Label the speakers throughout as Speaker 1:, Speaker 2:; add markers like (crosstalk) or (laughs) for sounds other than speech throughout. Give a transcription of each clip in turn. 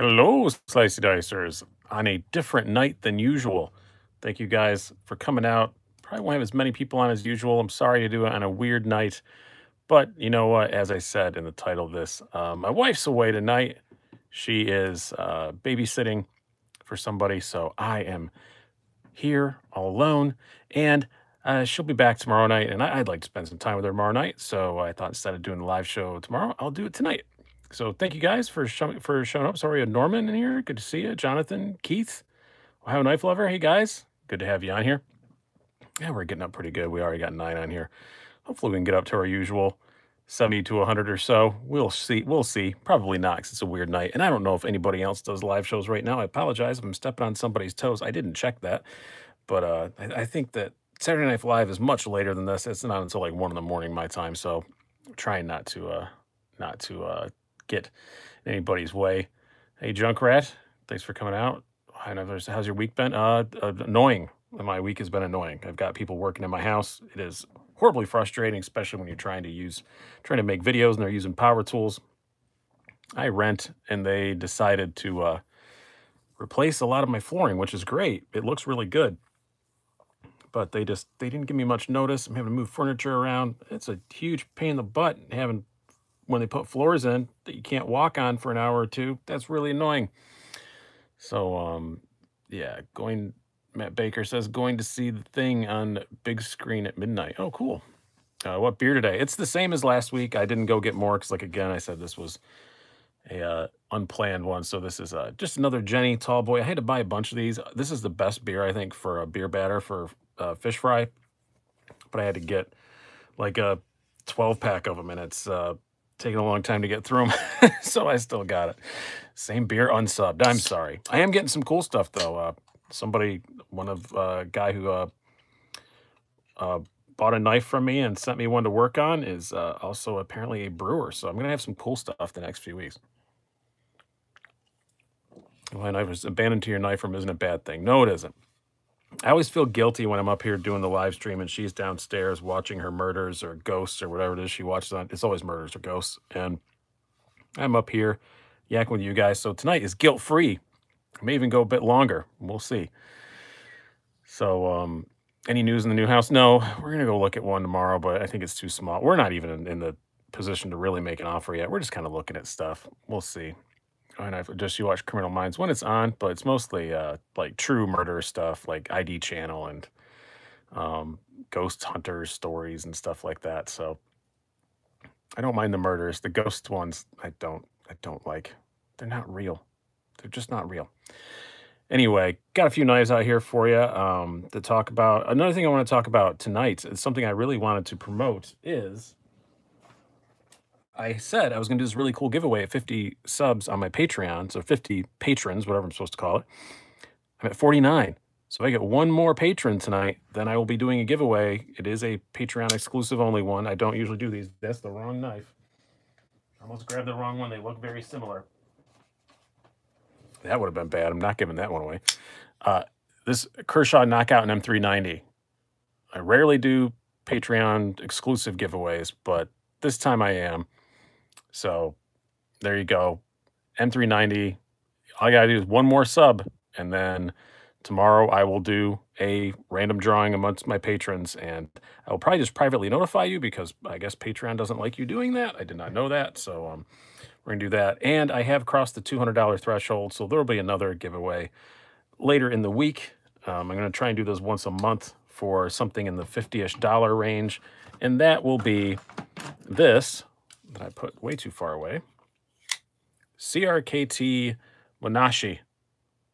Speaker 1: Hello, Slicey Dicers, on a different night than usual. Thank you guys for coming out. Probably won't have as many people on as usual. I'm sorry to do it on a weird night. But you know what? As I said in the title of this, uh, my wife's away tonight. She is uh, babysitting for somebody. So I am here all alone. And uh, she'll be back tomorrow night. And I, would like to spend some time with her tomorrow night. So I thought instead of doing the live show tomorrow, I'll do it tonight. So thank you guys for showing for showing up. Sorry, Norman in here. Good to see you, Jonathan, Keith, Ohio Knife Lover. Hey guys, good to have you on here. Yeah, we're getting up pretty good. We already got nine on here. Hopefully, we can get up to our usual 70 to 100 or so. We'll see. We'll see. Probably not because it's a weird night. And I don't know if anybody else does live shows right now. I apologize if I'm stepping on somebody's toes. I didn't check that. But uh, I, I think that Saturday Night Live is much later than this. It's not until like 1 in the morning my time. So trying not to, uh, not to uh, get in anybody's way. Hey, Junkrat, thanks for coming out. How's your week been? Uh, annoying. My week has been annoying. I've got people working in my house. It is horribly frustrating, especially when you're trying to use, trying to make videos and they're using power tools. I rent and they decided to uh, replace a lot of my flooring, which is great. It looks really good. But they just, they didn't give me much notice. I'm having to move furniture around. It's a huge pain in the butt having when they put floors in that you can't walk on for an hour or two. That's really annoying. So, um, yeah, going, Matt Baker says, going to see the thing on big screen at midnight. Oh, cool. Uh, what beer today? It's the same as last week. I didn't go get more because, like, again, I said this was a uh, unplanned one. So this is uh, just another Genny Tall Boy. I had to buy a bunch of these. This is the best beer, I think, for a beer batter for uh, fish fry. But I had to get like a 12 pack of them, and it's uh, taking a long time to get through them, (laughs) so I still got it. Same beer unsubbed. I'm sorry. I am getting some cool stuff though. Uh, somebody, one of uh, guy who uh, uh, bought a knife from me and sent me one to work on is uh, also apparently a brewer. So I'm gonna have some cool stuff the next few weeks. My knife is abandoned to your knife room isn't a bad thing. No, it isn't. I always feel guilty when I'm up here doing the live stream and she's downstairs watching her murders or ghosts or whatever it is she watches on. It's always murders or ghosts. And I'm up here yakking with you guys. So tonight is guilt free. I may even go a bit longer. We'll see. So, um, any news in the new house? No, we're going to go look at one tomorrow, but I think it's too small. We're not even in, in the position to really make an offer yet. We're just kind of looking at stuff. We'll see and I've just you watch Criminal Minds when it's on, but it's mostly uh, like true murder stuff, like ID Channel and um, ghost hunters stories and stuff like that. So I don't mind the murders. The ghost ones, I don't, I don't like. They're not real. They're just not real. Anyway, got a few knives out here for you um, to talk about. Another thing I want to talk about tonight is something I really wanted to promote is I said I was going to do this really cool giveaway at 50 subs on my Patreon. So 50 patrons, whatever I'm supposed to call it. I'm at 49. So if I get one more patron tonight, then I will be doing a giveaway. It is a Patreon exclusive only one. I don't usually do these. That's the wrong knife. I almost grabbed the wrong one. They look very similar. That would have been bad. I'm not giving that one away. Uh, this Kershaw Knockout in M390. I rarely do Patreon exclusive giveaways, but this time I am. So there you go. M390. All I got to do is one more sub. And then tomorrow I will do a random drawing amongst my patrons. And I will probably just privately notify you because I guess Patreon doesn't like you doing that. I did not know that. So um, we're going to do that. And I have crossed the $200 threshold. So there will be another giveaway later in the week. Um, I'm going to try and do those once a month for something in the 50-ish dollar range. And that will be this that I put way too far away. CRKT Monashi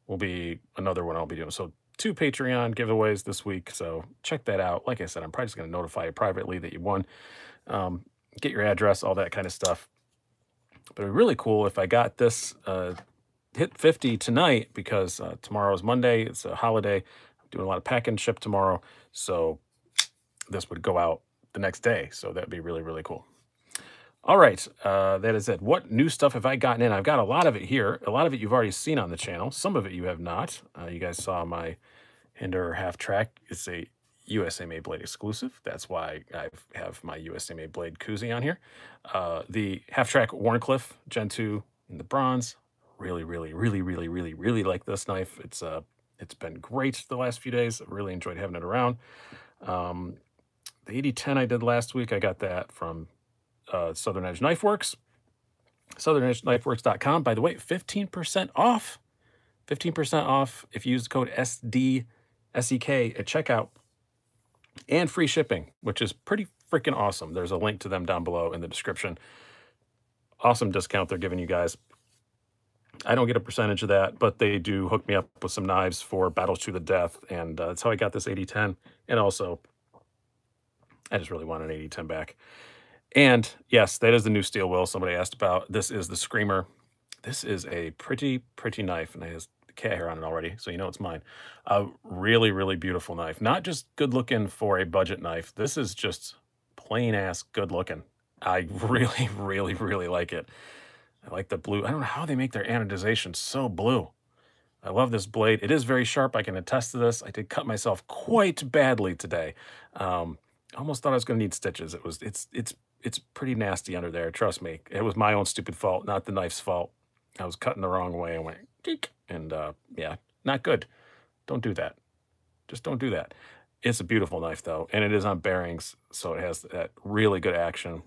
Speaker 1: will be another one I'll be doing. So two Patreon giveaways this week. So check that out. Like I said, I'm probably just going to notify you privately that you won. Um, get your address, all that kind of stuff. But it'd be really cool if I got this uh, hit 50 tonight because uh, tomorrow is Monday. It's a holiday. I'm doing a lot of pack and ship tomorrow. So this would go out the next day. So that'd be really, really cool. All right, uh, that is it. What new stuff have I gotten in? I've got a lot of it here. A lot of it you've already seen on the channel. Some of it you have not. Uh, you guys saw my Hinder half track. It's a USA Made Blade exclusive. That's why I have my USA Made Blade koozie on here. Uh, the half track Wharncliffe Gen 2 in the bronze. really, really, really, really, really, really like this knife. It's uh, it's been great the last few days. I really enjoyed having it around. Um, the 8010 I did last week, I got that from uh, Southern Edge Knife Works. SouthernEdgeKnifeWorks.com. By the way, 15% off. 15% off if you use the code SD SEK at checkout and free shipping, which is pretty freaking awesome. There's a link to them down below in the description. Awesome discount they're giving you guys. I don't get a percentage of that, but they do hook me up with some knives for battles to the death, and uh, that's how I got this 8010. And also, I just really want an 8010 back. And yes, that is the new steel will somebody asked about. This is the Screamer. This is a pretty, pretty knife, and it has cat hair on it already, so you know it's mine. A really, really beautiful knife. Not just good looking for a budget knife. This is just plain ass good looking. I (laughs) really, really, really like it. I like the blue. I don't know how they make their anodization so blue. I love this blade. It is very sharp. I can attest to this. I did cut myself quite badly today. Um, almost thought I was going to need stitches. It was it's it's it's pretty nasty under there. Trust me. It was my own stupid fault, not the knife's fault. I was cutting the wrong way and went Deek. and uh, yeah, not good. Don't do that. Just don't do that. It's a beautiful knife though, and it is on bearings, so it has that really good action.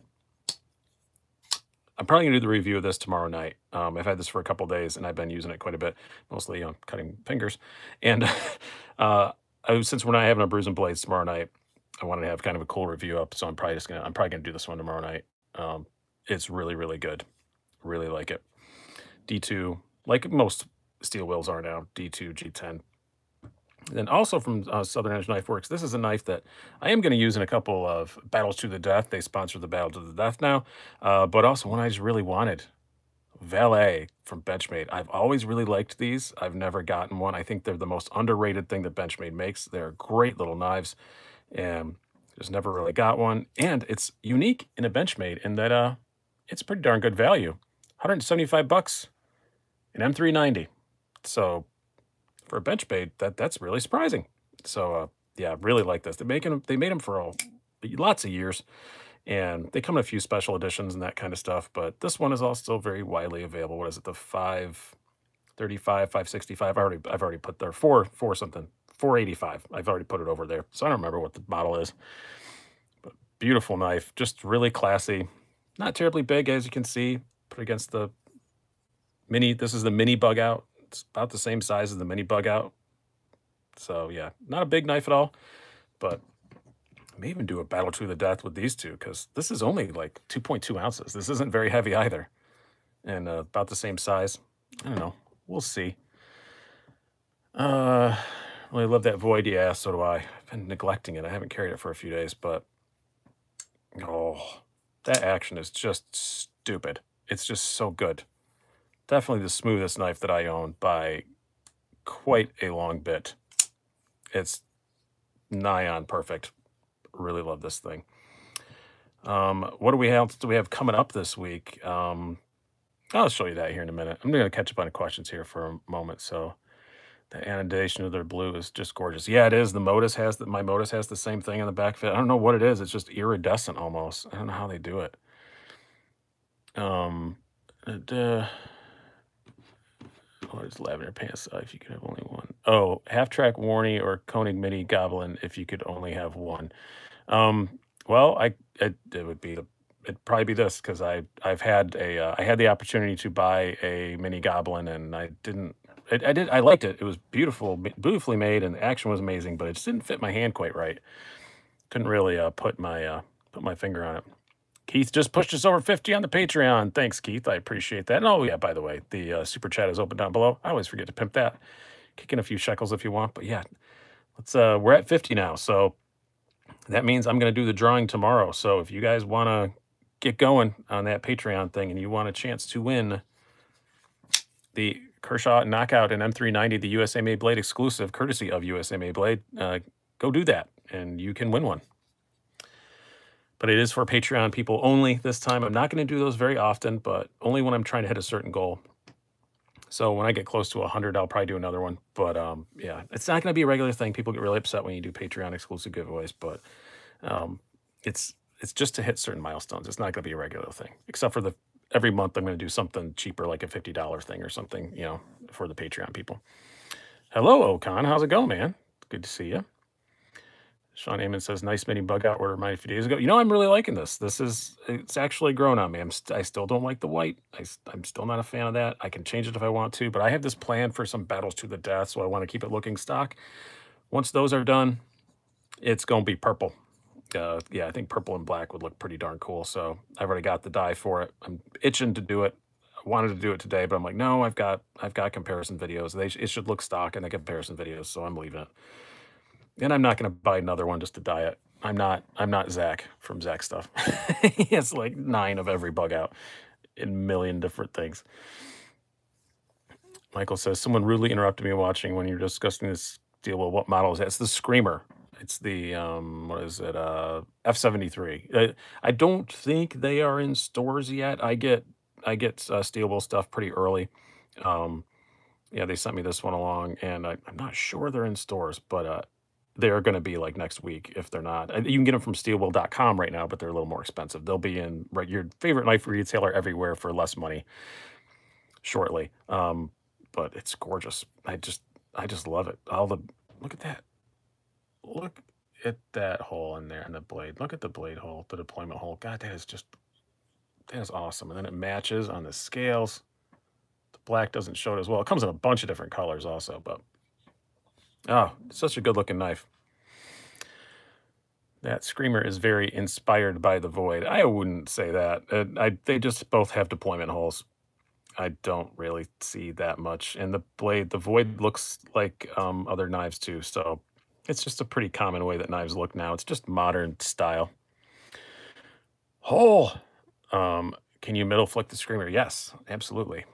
Speaker 1: I'm probably gonna do the review of this tomorrow night. Um, I've had this for a couple days, and I've been using it quite a bit, mostly on cutting fingers. And (laughs) uh, I, since we're not having a Brews and Blades tomorrow night, I wanted to have kind of a cool review up, so I'm probably just gonna I'm probably gonna do this one tomorrow night. Um, it's really really good, really like it. D2, like most Steel Wills are now, D2, G10. Then also from uh, Southern Edge Knife Works, this is a knife that I am going to use in a couple of Battles to the Death. They sponsor the Battle to the Death now, uh, but also one I just really wanted. Valet from Benchmade. I've always really liked these. I've never gotten one. I think they're the most underrated thing that Benchmade makes. They're great little knives. And just never really got one. And it's unique in a Benchmade in that uh, it's pretty darn good value. 175 bucks, an M390. So for a Benchmade, that that's really surprising. So uh, yeah, I really like this. They make them. They made them for a, lots of years, and they come in a few special editions and that kind of stuff. But this one is all still very widely available. What is it? The 535, 565. I already I've already put there four four something 485. I've already put it over there, so I don't remember what the model is. But beautiful knife, just really classy. Not terribly big, as you can see. Put against the mini. This is the mini bug out. It's about the same size as the mini bug out. So yeah, not a big knife at all, but I may even do a battle to the death with these two because this is only like 2.2 ounces. This isn't very heavy either, and uh, about the same size. I don't know. We'll see. Uh, well, I love that void. Yeah, so do I. I've been neglecting it. I haven't carried it for a few days, but oh, that action is just stupid. It's just so good. Definitely the smoothest knife that I own by quite a long bit. It's nigh on perfect. Really love this thing. Um, what do we have? Do we have coming up this week? Um, I'll show you that here in a minute. I'm going to catch up on questions here for a moment. So. The anodization of their blue is just gorgeous. Yeah, it is. The Modus has the, my Modus has the same thing on the back fit. I don't know what it is. It's just iridescent almost. I don't know how they do it. Um, it, uh, or it's lavender pants if you could have only one. Oh, half track Warney or Koenig Mini Goblin if you could only have one. Um, well, I it, it would be the it'd probably be this because I I've had a uh, I had the opportunity to buy a Mini Goblin and I didn't I, I did. I liked it. It was beautiful, beautifully made, and the action was amazing. But it just didn't fit my hand quite right. Couldn't really uh, put my uh, put my finger on it. Keith just pushed us over 50 on the Patreon. Thanks, Keith. I appreciate that. And oh, yeah, by the way, the uh, super chat is open down below. I always forget to pimp that. Kick in a few shekels if you want. But yeah, let's. Uh, we're at 50 now. So that means I'm going to do the drawing tomorrow. So if you guys want to get going on that Patreon thing and you want a chance to win the Kershaw Knockout and M390, the USA Made Blade exclusive, courtesy of USA Made Blade. Uh, go do that, and you can win one. But it is for Patreon people only this time. I'm not going to do those very often, but only when I'm trying to hit a certain goal. So when I get close to 100, I'll probably do another one. But um, yeah, it's not going to be a regular thing. People get really upset when you do Patreon exclusive giveaways, but um, it's it's just to hit certain milestones. It's not going to be a regular thing, except for the every month I'm going to do something cheaper, like a fifty dollar thing or something, you know, for the Patreon people. Hello, Ocon. How's it going, man? Good to see you. Sean Amon says, nice mini bug out order mine a few days ago. You know, I'm really liking this. This is, it's actually grown on me. I'm st I still don't like the white. I, am still not a fan of that. I can change it if I want to, but I have this plan for some battles to the death, so I want to keep it looking stock. Once those are done, it's going to be purple. Uh, yeah, I think purple and black would look pretty darn cool. So I've already got the die for it. I'm itching to do it. I wanted to do it today, but I'm like, no, I've got I've got comparison videos. They it should look stock in the comparison videos, so I'm leaving it. And I'm not going to buy another one just to dye it. I'm not I'm not Zach from Zach stuff. (laughs) he has like nine of every bug out in million different things. Michael says, someone rudely interrupted me watching when you're discussing this deal. Well, what model is that? It's the Screamer. It's the, um, what is it? Uh, F-73. I, I don't think they are in stores yet. I get, I get uh, Steel Will stuff pretty early. Um, yeah, they sent me this one along, and I, I'm not sure they're in stores, but uh, they're going to be like next week if they're not. You can get them from steelwill.com right now, but they're a little more expensive. They'll be in right, your favorite knife retailer everywhere for less money shortly. Um, but it's gorgeous. I just I just love it. All the look at that. Look at that hole in there in the blade. Look at the blade hole, the deployment hole. God, that is just that is awesome. And then it matches on the scales. The black doesn't show it as well. It comes in a bunch of different colors also, but Oh, such a good looking knife. That Screamer is very inspired by the Void. I wouldn't say that. Uh, I, they just both have deployment holes. I don't really see that much. And the blade, the Void looks like um, other knives too. So it's just a pretty common way that knives look now. It's just modern style. Hole. Um, can you middle flick the Screamer? Yes, absolutely.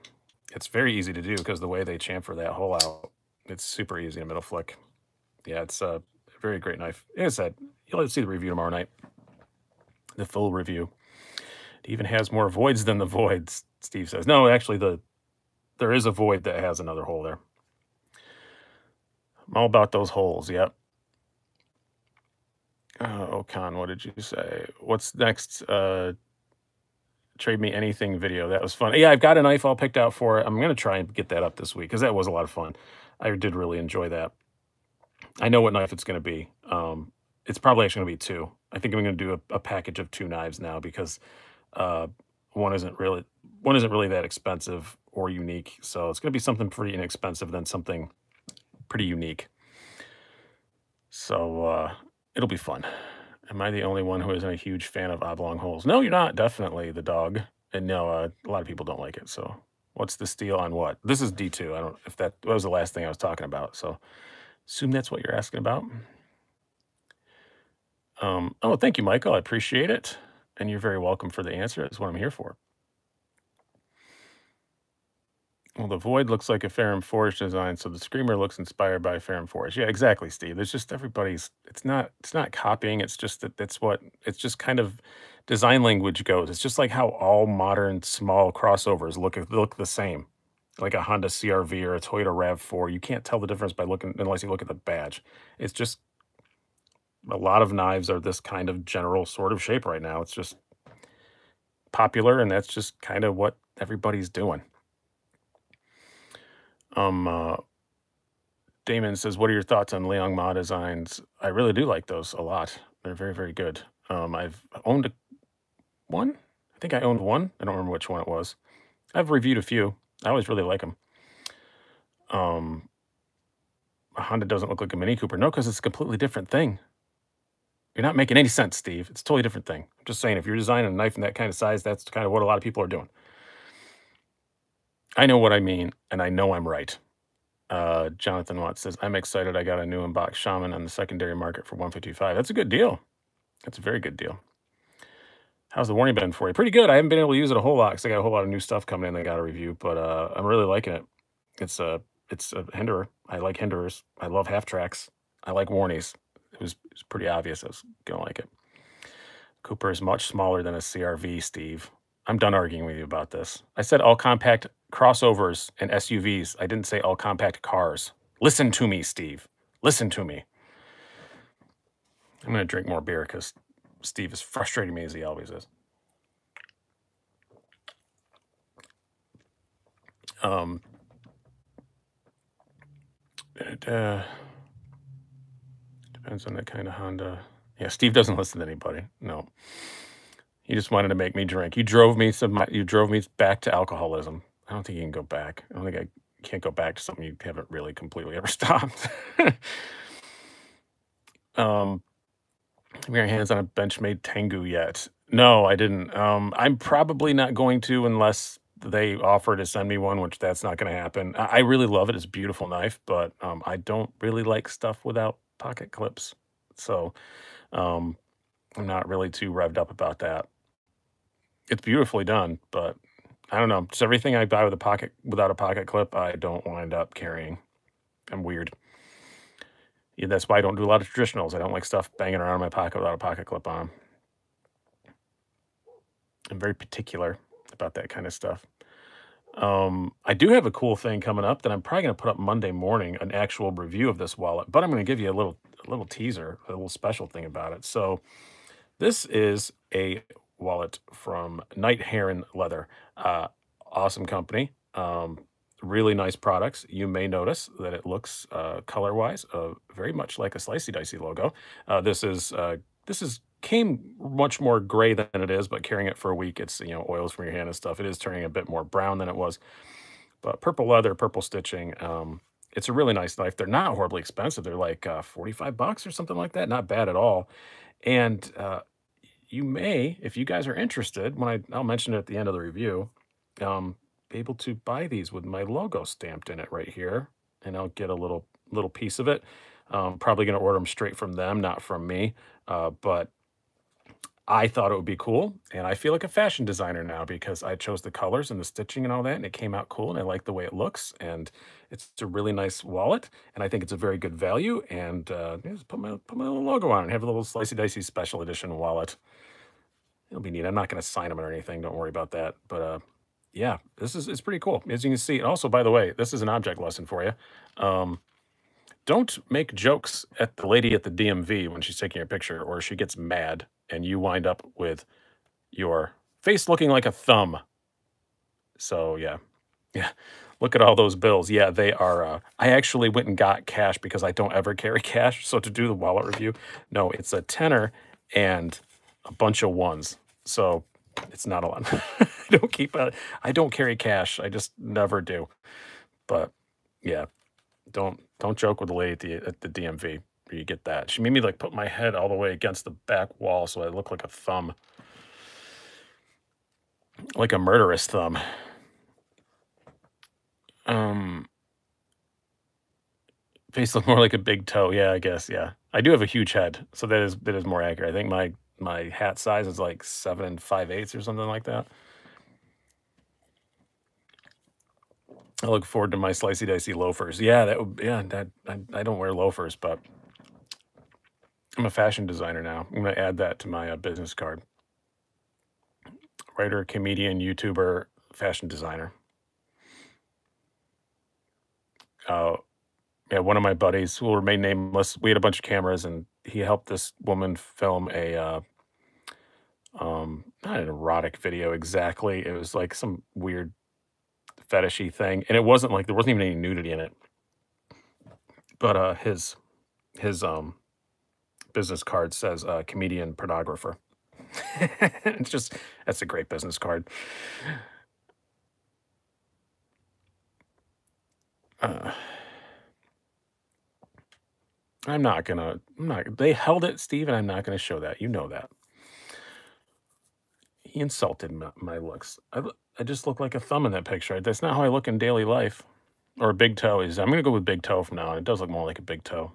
Speaker 1: It's very easy to do because the way they chamfer that hole out it's super easy to middle flick. Yeah, it's a very great knife. Like I said, you'll see the review tomorrow night. The full review. It even has more voids than the voids, Steve says. No, actually, the there is a void that has another hole there. I'm all about those holes, yep. Uh, Okan, what did you say? What's next? Uh, trade me anything video. That was fun. Yeah, I've got a knife all picked out for it. I'm going to try and get that up this week because that was a lot of fun. I did really enjoy that. I know what knife it's going to be. Um, it's probably actually going to be two. I think I'm going to do a, a, package of two knives now because uh, one isn't really one isn't really that expensive or unique. So it's going to be something pretty inexpensive, than something pretty unique. So uh, it'll be fun. Am I the only one who isn't a huge fan of oblong holes? No, you're not. Definitely the dog. And no, uh, a lot of people don't like it. So What's the steal on what? This is D2. I don't if that, that was the last thing I was talking about. So assume that's what you're asking about. Um, oh, thank you, Michael. I appreciate it. And you're very welcome for the answer. That's what I'm here for. Well, the Void looks like a Ferrum Forge design, so the Screamer looks inspired by Ferrum Forge. Yeah, exactly, Steve. It's just everybody's. It's not. It's not copying. It's just that. That's what. It's just kind of design language goes. It's just like how all modern small crossovers look look the same, like a Honda CRV or a Toyota Rav4. You can't tell the difference by looking unless you look at the badge. It's just a lot of knives are this kind of general sort of shape right now. It's just popular, and that's just kind of what everybody's doing. Um, uh, Damon says, "What are your thoughts on Liong Mah designs?" I really do like those a lot. They're very, very good. Um, I've owned a one. I think I owned one. I don't remember which one it was. I've reviewed a few. I always really like them. Um, a Honda doesn't look like a Mini Cooper. No, because it's a completely different thing. You're not making any sense, Steve. It's a totally different thing. I'm just saying, if you're designing a knife in that kind of size, that's kind of what a lot of people are doing. I know what I mean, and I know I'm right. Uh, Jonathan Watts says, I'm excited I got a new unboxed Shaman on the secondary market for 155 That's a good deal. That's a very good deal. How's the warning been for you? Pretty good. I haven't been able to use it a whole lot because I got a whole lot of new stuff coming in. I got to review, but uh, I'm really liking it. It's a it's a hinderer. I like hinderers. I love half tracks. I like warnies. It was, it was pretty obvious I was gonna like it. Cooper is much smaller than a CRV, Steve. I'm done arguing with you about this. I said all compact crossovers and SUVs. I didn't say all compact cars. Listen to me, Steve. Listen to me. I'm going to drink more beer because Steve is frustrating me as he always is. Um, it, uh, depends on the kind of Honda. Yeah, Steve doesn't listen to anybody. No, he just wanted to make me drink. You drove me some. You drove me back to alcoholism. I don't think you can go back. I don't think I can't go back to something you haven't really completely ever (laughs) stopped. um, have your hands on a Benchmade Tengu yet? No, I didn't. Um, I'm probably not going to unless they offer to send me one, which that's not going to happen. I, I really love it. It's a beautiful knife, but um, I don't really like stuff without pocket clips. So um, I'm not really too revved up about that. It's beautifully done, but I don't know. Just everything I buy with a pocket without a pocket clip, I don't wind up carrying. I'm weird. Yeah, that's why I don't do a lot of traditionals. I don't like stuff banging around in my pocket without a pocket clip on. I'm very particular about that kind of stuff. Um, I do have a cool thing coming up that I'm probably going to put up Monday morning, an actual review of this wallet, but I'm going to give you a little a little teaser, a little special thing about it. So this is a wallet from Night Heron Leather. Uh, awesome company. Um, really nice products. You may notice that it looks uh, color-wise uh, very much like a Slicey Dicey logo. Uh, this is uh, this is came much more gray than it is, but carrying it for a week, it's you know oils from your hand and stuff. It is turning a bit more brown than it was. But purple leather, purple stitching. Um, it's a really nice knife. They're not horribly expensive. They're like uh, 45 bucks or something like that. Not bad at all. And uh, you may, if you guys are interested, when I, I'll mention it at the end of the review, um, be able to buy these with my logo stamped in it right here. And I'll get a little little piece of it. Um, probably going to order them straight from them, not from me. Uh, but I thought it would be cool, and I feel like a fashion designer now because I chose the colors and the stitching and all that, and it came out cool, and I like the way it looks, and it's a really nice wallet, and I think it's a very good value, and uh, just put my put my little logo on and have a little slicey dicey special edition wallet. It'll be neat. I'm not going to sign them or anything. Don't worry about that. But uh, yeah, this is it's pretty cool. As you can see, and also by the way, this is an object lesson for you. Um, don't make jokes at the lady at the DMV when she's taking your picture, or she gets mad and you wind up with your face looking like a thumb. So yeah, (laughs) yeah. Look at all those bills. Yeah, they are. Uh, I actually went and got cash because I don't ever carry (laughs) cash. So to do the wallet review, no, it's a tenner and a bunch of ones. So it's not a lot. (laughs) I don't keep a, I don't carry cash. I just never do. But yeah, don't don't joke with the lady at the, at the DMV where you get that. She made me like put my head all the way against the back wall so I look like a thumb. Like a murderous thumb. Um face look more like a big toe. Yeah, I guess, yeah. I do have a huge head, so that is that is more accurate. I think my my hat size is like seven and five eighths or something like that. I look forward to my slicey dicey loafers. Yeah, that would yeah, that I, I don't wear loafers, but I'm a fashion designer now. I'm to add that to my uh, business card. Writer, comedian, YouTuber, fashion designer. Uh, yeah, one of my buddies will remain nameless. We had a bunch of cameras, and he helped this woman film a uh, um, not an erotic video exactly. It was like some weird fetishy thing, and it wasn't like there wasn't even any nudity in it. But uh, his his um business card says uh, comedian pornographer. (laughs) it's just, that's a great business card. Uh, I'm not gonna, I'm not, they held it, Steve, and I'm not gonna show that. You know that. He insulted my, my looks. I, I just look like a thumb in that picture. That's not how I look in daily life. Or big toe is. I'm gonna go with big toe from now on. It does look more like a big toe.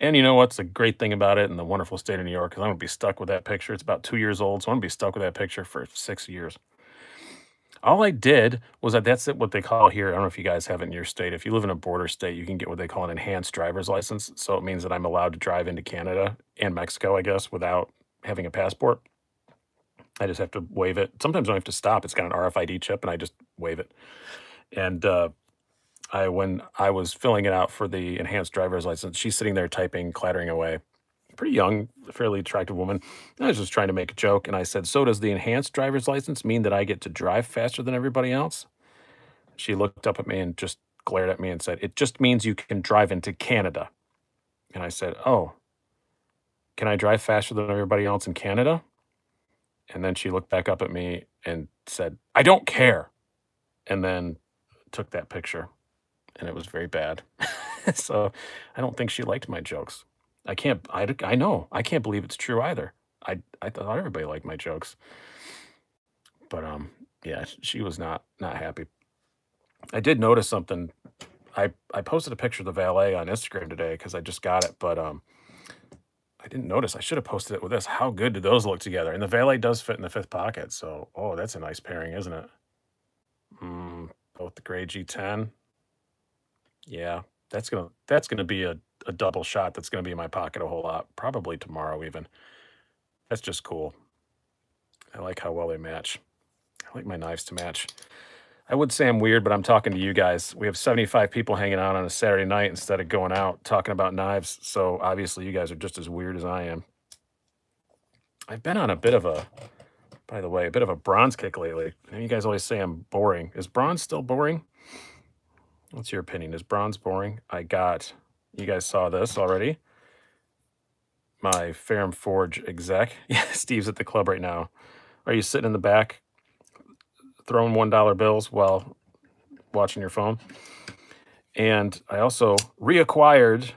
Speaker 1: And you know what's the great thing about it in the wonderful state of New York? Because I'm to be stuck with that picture. It's about two years old, so I'm to be stuck with that picture for six years. All I did was that that's what they call here. I don't know if you guys have it in your state. If you live in a border state, you can get what they call an enhanced driver's license. So it means that I'm allowed to drive into Canada and Mexico, I guess, without having a passport. I just have to wave it. Sometimes I don't have to stop. It's got an RFID chip, and I just wave it. And uh, I when I was filling it out for the enhanced driver's license, she's sitting there typing, clattering away. Pretty young, fairly attractive woman. I was just trying to make a joke, and I said, "So does the enhanced driver's license mean that I get to drive faster than everybody else?" she looked up at me and just glared at me and said, It just means you can drive into Canada. And I said, Oh, can I drive faster than everybody else in Canada? And then she looked back up at me and said, I don't care. And then took that picture. And it was very bad. (laughs) so I don't think she liked my jokes. I can't, I, I know, I can't believe it's true either. I, I thought everybody liked my jokes. But um, yeah, she was not not happy. I did notice something. I I posted a picture of the valet on Instagram today because I just got it, but um, I didn't notice. I should have posted it with this. How good do those look together? And the valet does fit in the fifth pocket, so oh, that's a nice pairing, isn't it? Mm, both the gray G10. Yeah, that's gonna that's gonna be a, a double shot. That's gonna be in my pocket a whole lot. Probably tomorrow even. That's just cool. I like how well they match. I like my knives to match. I would say I'm weird, but I'm talking to you guys. We have 75 people hanging out on a Saturday night instead of going out talking about knives. So obviously you guys are just as weird as I am. I've been on a bit of a, by the way, a bit of a bronze kick lately. You guys always say I'm boring. Is bronze still boring? What's your opinion? Is bronze boring? I got, you guys saw this already. My Ferrum Forge exec. (laughs) Yeah, Steve's at the club right now. Are you sitting in the back throwing $1 bills while watching your phone. And I also reacquired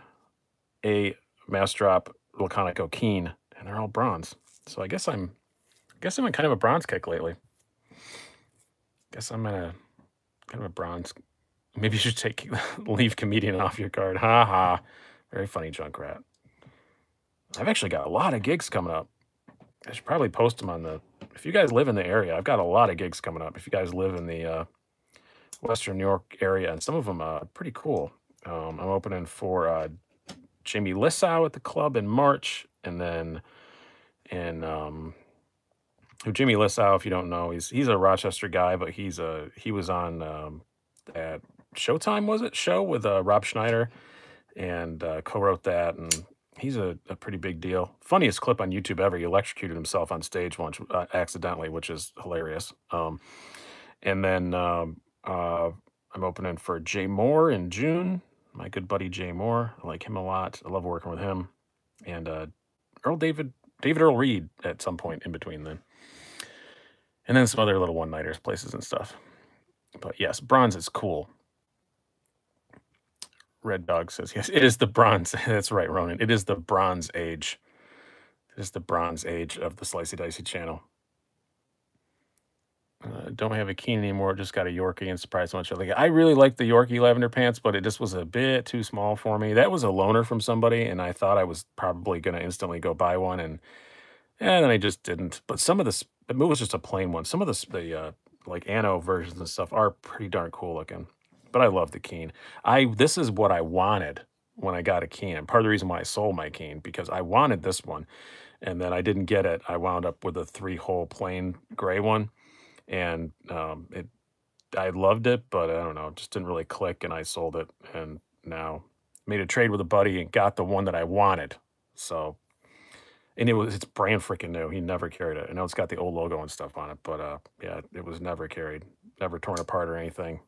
Speaker 1: a Massdrop Laconico Keen, and they're all bronze. So I guess I'm, I guess I'm in kind of a bronze kick lately. Guess I'm in a kind of a bronze. Maybe you should take (laughs) leave comedian off your card. Ha ha. Very funny, Junkrat. I've actually got a lot of gigs coming up. I should probably post them on the if you guys live in the area, I've got a lot of gigs coming up. If you guys live in the uh, Western New York area, and some of them are pretty cool. Um, I'm opening for uh, Jamie Lissow at the club in March, and then in um, who Jimmy Lissow, if you don't know, he's he's a Rochester guy, but he's a he was on um, Showtime, was it show with uh, Rob Schneider, and uh, co-wrote that, and he's a, a pretty big deal. Funniest clip on YouTube ever. He electrocuted himself on stage once uh, accidentally, which is hilarious. Um, and then um, uh, I'm opening for Jay Mohr in June. My good buddy Jay Mohr. I like him a lot. I love working with him. And uh, Earl David, David Earl Reed at some point in between then. And then some other little one-nighters, places and stuff. But yes, bronze is cool. Red Dog says, yes, it is the bronze. (laughs) That's right, Ronan. It is the bronze age. It is the bronze age of the Slicey Dicey channel. Uh, don't have a Keen anymore. Just got a Yorkie and surprised how much like. I really like the Yorkie lavender pants, but it just was a bit too small for me. That was a loaner from somebody, and I thought I was probably going to instantly go buy one, and, and then I just didn't. But some of this, it was just a plain one. Some of the, the uh, like Anno versions and stuff are pretty darn cool looking but I love the Keen. I this is what I wanted when I got a. And part of the reason why I sold my Keen because I wanted this one, and then I didn't get it. I wound up with a three-hole plain gray one, and um, it I loved it, but I don't know, just didn't really click, and I sold it, and now made a trade with a buddy and got the one that I wanted. So, and it was it's brand freaking new. He never carried it. I know it's got the old logo and stuff on it, but uh, yeah, it was never carried, never torn apart or anything.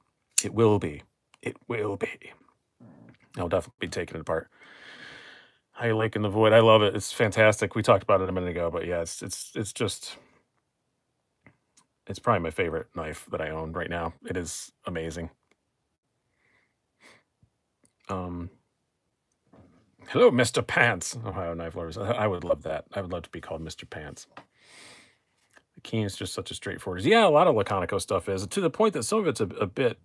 Speaker 1: It will be. It will be. I'll definitely be taking it apart. High Lake in the Void. I love it. It's fantastic. We talked about it a minute ago, but yeah, it's it's it's just it's probably my favorite knife that I own right now. It is amazing. Um Hello, Mr. Pants. Ohio Knife Lovers. I would love that. I would love to be called Mr. Pants. The Keen is just such a straightforward. Yeah, a lot of Laconico stuff is to the point that some of it's a, a bit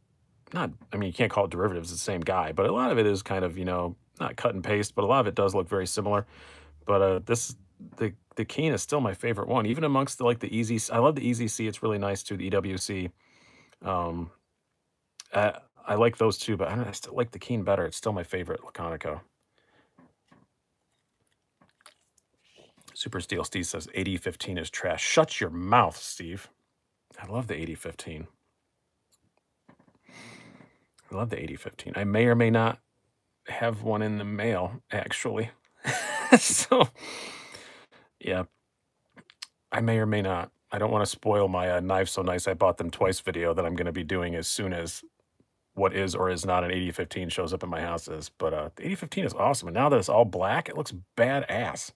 Speaker 1: not, I mean, you can't call it derivatives, it's the same guy, but a lot of it is kind of, you know, not cut and paste, but a lot of it does look very similar. But uh, this, the, the Keen is still my favorite one, even amongst the, like the Easy, I love the Easy C, it's really nice too, the EWC. Um, I, I like those two, but I, I still like the Keen better. It's still my favorite Laconico. Super Steel Steve says 8015 is trash. Shut your mouth, Steve. I love the 8015. I love the 8015. I may or may not have one in the mail, actually. (laughs) so, yeah, I may or may not. I don't want to spoil my uh, knife so nice I bought them twice video that I'm going to be doing as soon as what is or is not an 8015 shows up in my house is. But uh, the 8015 is awesome. And now that it's all black, it looks badass.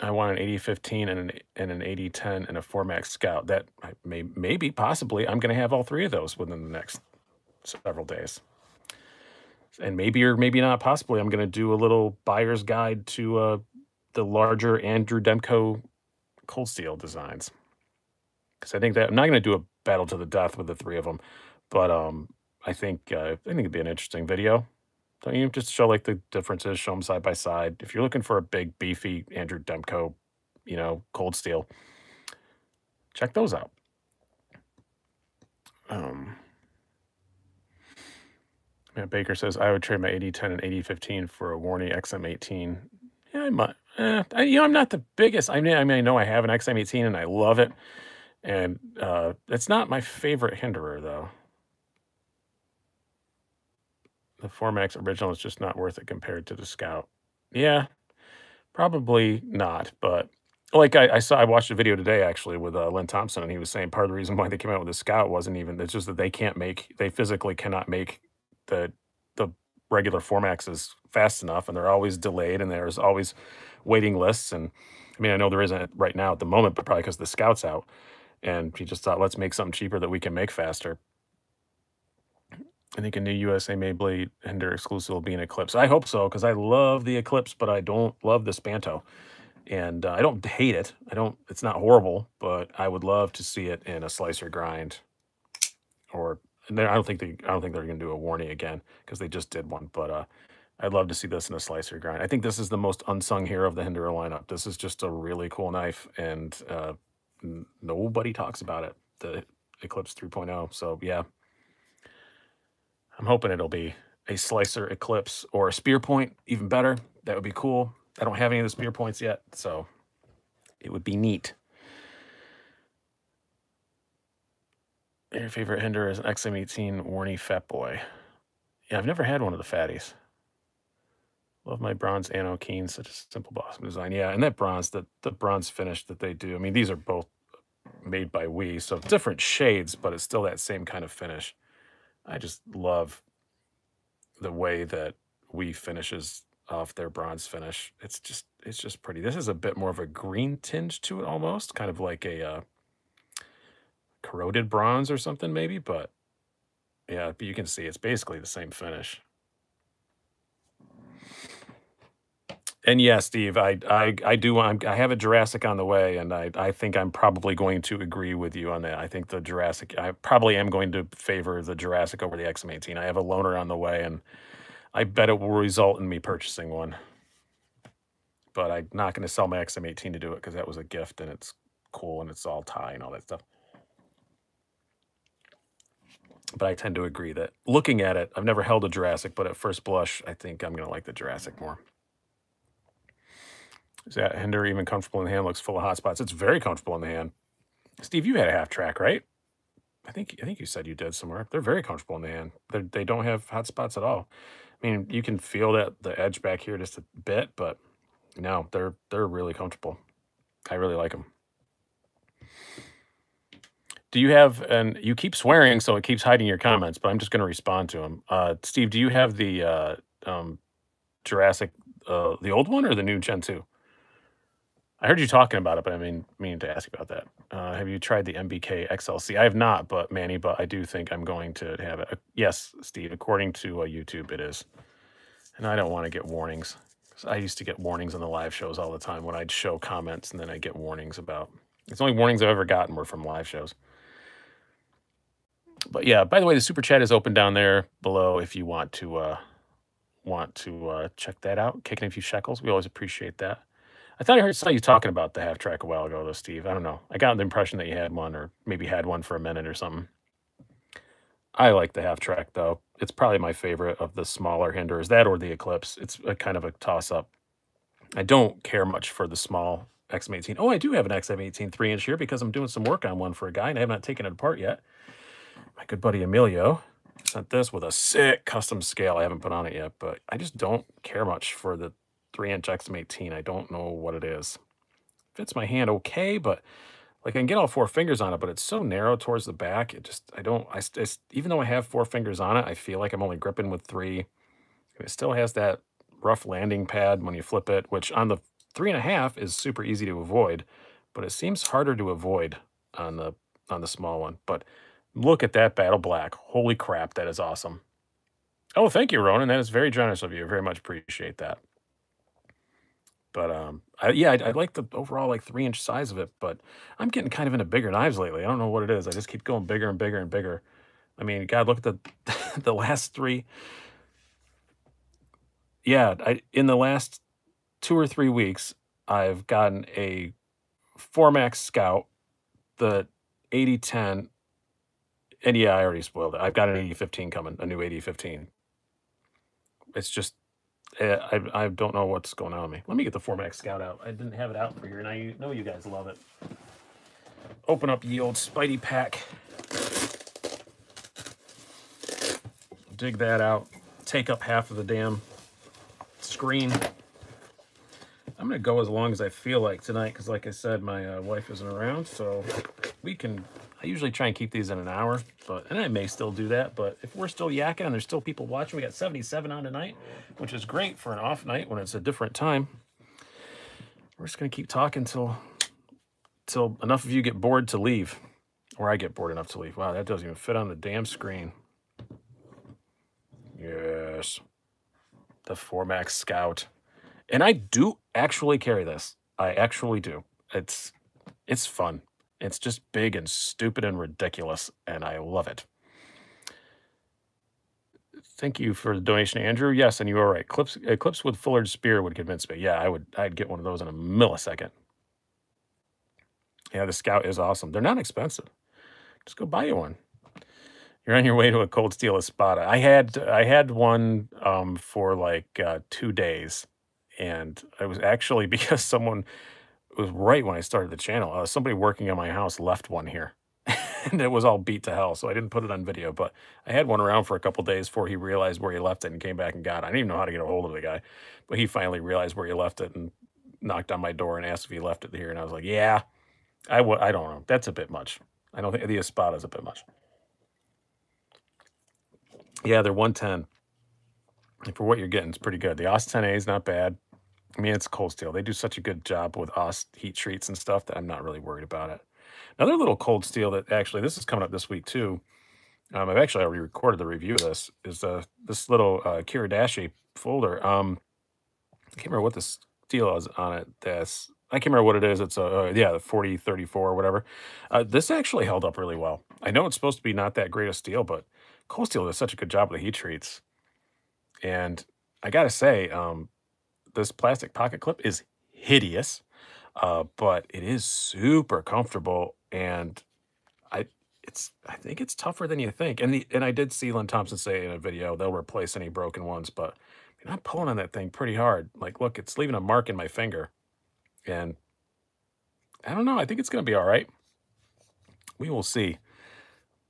Speaker 1: I want an 8015 and an and an 8010 and a 4MAX Scout. That may maybe possibly I'm going to have all three of those within the next several days. And maybe or maybe not possibly I'm going to do a little buyer's guide to uh, the larger Andrew Demko cold steel designs. Cuz I think that I'm not going to do a battle to the death with the three of them, but um I think uh, I think it'd be an interesting video. Don't you just show like the differences, show them side by side. If you're looking for a big, beefy Andrew Demko, you know, cold steel, check those out. Um, Matt Baker says I would trade my 8010 and 8015 for a Warney XM18. Yeah, I might. Eh, I, you know, I'm not the biggest. I mean, I mean, I know I have an XM18 and I love it, and uh, it's not my favorite Hinderer though the 4MAX original is just not worth it compared to the Scout. Yeah, probably not. But like I, I saw, I watched a video today actually with uh, Lynn Thompson, and he was saying part of the reason why they came out with the Scout wasn't even it's just that they can't make, they physically cannot make the the regular 4MAXs fast enough, and they're always delayed, and there's always waiting lists. And I mean, I know there isn't right now at the moment, but probably because the Scout's out. And he just thought, let's make something cheaper that we can make faster. I think a new USA made blade Hinder exclusive will be an Eclipse. I hope so because I love the Eclipse, but I don't love the Spanto, and uh, I don't hate it. I don't. It's not horrible, but I would love to see it in a slicer grind, or I don't think they. I don't think they're going to do a warning again because they just did one. But uh, I'd love to see this in a slicer grind. I think this is the most unsung hero of the Hinder lineup. This is just a really cool knife, and uh, nobody talks about it. The Eclipse 3.0. So yeah, I'm hoping it'll be a slicer eclipse or a spear point, even better. That would be cool. I don't have any of the spear points yet, so it would be neat. Your favorite hinder is an XM18 Warney Fat Boy. Yeah, I've never had one of the fatties. Love my bronze Anno Keen, such a simple boss design. Yeah, and that bronze, the, the bronze finish that they do. I mean, these are both made by WE, so different shades, but it's still that same kind of finish. I just love the way that WE finishes off their bronze finish. It's just it's just pretty. This is a bit more of a green tinge to it almost, kind of like a uh, corroded bronze or something maybe, but yeah, but you can see it's basically the same finish. And yeah, Steve, I I I do want I have a Jurassic on the way, and I I think I'm probably going to agree with you on that. I think the Jurassic I probably am going to favor the Jurassic over the XM18. I have a loaner on the way, and I bet it will result in me purchasing one. But I'm not going to sell my XM18 to do it because that was a gift, and it's cool, and it's all tie and all that stuff. But I tend to agree that looking at it, I've never held a Jurassic, but at first blush, I think I'm going to like the Jurassic more. Is that Hinder even comfortable in the hand? Looks full of hot spots. It's very comfortable in the hand. Steve, you had a half track, right? I think I think you said you did somewhere. They're very comfortable in the hand. They're, they don't have hot spots at all. I mean, you can feel that the edge back here just a bit, but no, they're they're really comfortable. I really like them. Do you have and you keep swearing, so it keeps hiding your comments, but I'm just going to respond to them. Uh, Steve, do you have the uh, um, Jurassic, uh, the old one or the new Gen two? I heard you talking about it, but I mean, meaning to ask about that. Uh, have you tried the MBK XLC? I have not, but Manny, but I do think I'm going to have it. Uh, yes, Steve, according to uh, YouTube, it is. And I don't want to get warnings. I used to get warnings on the live shows all the time when I'd show comments and then I'd get warnings about. It's only warnings I've ever gotten were from live shows. But yeah, by the way, the super chat is open down there below if you want to uh, want to uh, check that out. Kicking a few shekels, we always appreciate that. I thought I heard saw you talking about the half track a while ago, though, Steve. I don't know. I got the impression that you had one, or maybe had one for a minute or something. I like the half track though. It's probably my favorite of the smaller hinders. That or the Eclipse. It's a kind of a toss up. I don't care much for the small XM18. Oh, I do have an XM18 three inch here because I'm doing some work on one for a guy and I have not taken it apart yet. My good buddy Emilio sent this with a sick custom scale. I haven't put on it yet, but I just don't care much for the 3 inch XM18. I don't know what it is. Fits my hand okay, but like I can get all four fingers on it, but it's so narrow towards the back. It just, I don't, I, st- even though I have four fingers on it, I feel like I'm only gripping with three. It still has that rough landing pad when you flip it, which on the three and a half is super easy to avoid, but it seems harder to avoid on the on the small one. But look at that battle black. Holy crap, that is awesome. Oh, thank you, Ronan. That is very generous of you. Very much appreciate that. But um, I, yeah, I, I like the overall like three inch size of it, but I'm getting kind of into bigger knives lately. I don't know what it is. I just keep going bigger and bigger and bigger. I mean, God, look at the (laughs) the last three. Yeah, I in the last two or three weeks, I've gotten a Formax Scout, the 8010, and yeah, I already spoiled it. I've got an 8015 coming, a new 8015. It's just, I, I don't know what's going on with me. Let me get the Formax Scout out. I didn't have it out for here, and I know you guys love it. Open up the old Spidey pack. Dig that out. Take up half of the damn screen. I'm going to go as long as I feel like tonight because, like I said, my uh, wife isn't around. So we can, I usually try and keep these in an hour, but, and I may still do that. But if we're still yakking and there's still people watching, we got 77 on tonight, which is great for an off night when it's a different time. We're just to keep talking till, till enough of you get bored to leave, or I get bored enough to leave. Wow, that doesn't even fit on the damn screen. Yes. The Formax Scout. And I do actually carry this. I actually do. It's it's fun. It's just big and stupid and ridiculous, and I love it. Thank you for the donation, Andrew. Yes, and you are right. Clips clips with Fuller's spear would convince me. Yeah, I would. I'd get one of those in a millisecond. Yeah, the Scout is awesome. They're not expensive. Just go buy you one. You're on your way to a Cold Steel Espada. I had I had one um, for like uh, two days and it was actually (laughs) because someone it was right when I started the channel. Uh, somebody working on my house left one here, (laughs) and it was all beat to hell. So I didn't put it on video, but I had one around for a couple days before he realized where he left it and came back and got it. I didn't even know how to get a hold of the guy, but he finally realized where he left it and knocked on my door and asked if he left it here. And I was like, "Yeah, I w- I don't know. That's a bit much. I don't think the Espada is a bit much." Yeah, they're 110. And for what you're getting, it's pretty good. The Aus 10A is not bad. I mean, it's cold steel. They do such a good job with us heat treats and stuff that I'm not really worried about it. Another little cold steel that actually this is coming up this week too. Um, I've actually already recorded the review of this. Is uh, this little uh, Kiridashi folder? Um, I can't remember what this steel is on it. This I can't remember what it is. It's a uh, yeah, the 4034 or whatever. Uh, this actually held up really well. I know it's supposed to be not that great of steel, but cold steel does such a good job with the heat treats. And I gotta say, um, this plastic pocket clip is hideous, uh, but it is super comfortable and I it's I think it's tougher than you think. And the and I did see Lynn Thompson say in a video they'll replace any broken ones, but I mean, I'm pulling on that thing pretty hard. Like, look, it's leaving a mark in my finger, and I don't know. I think it's gonna be all right. We will see.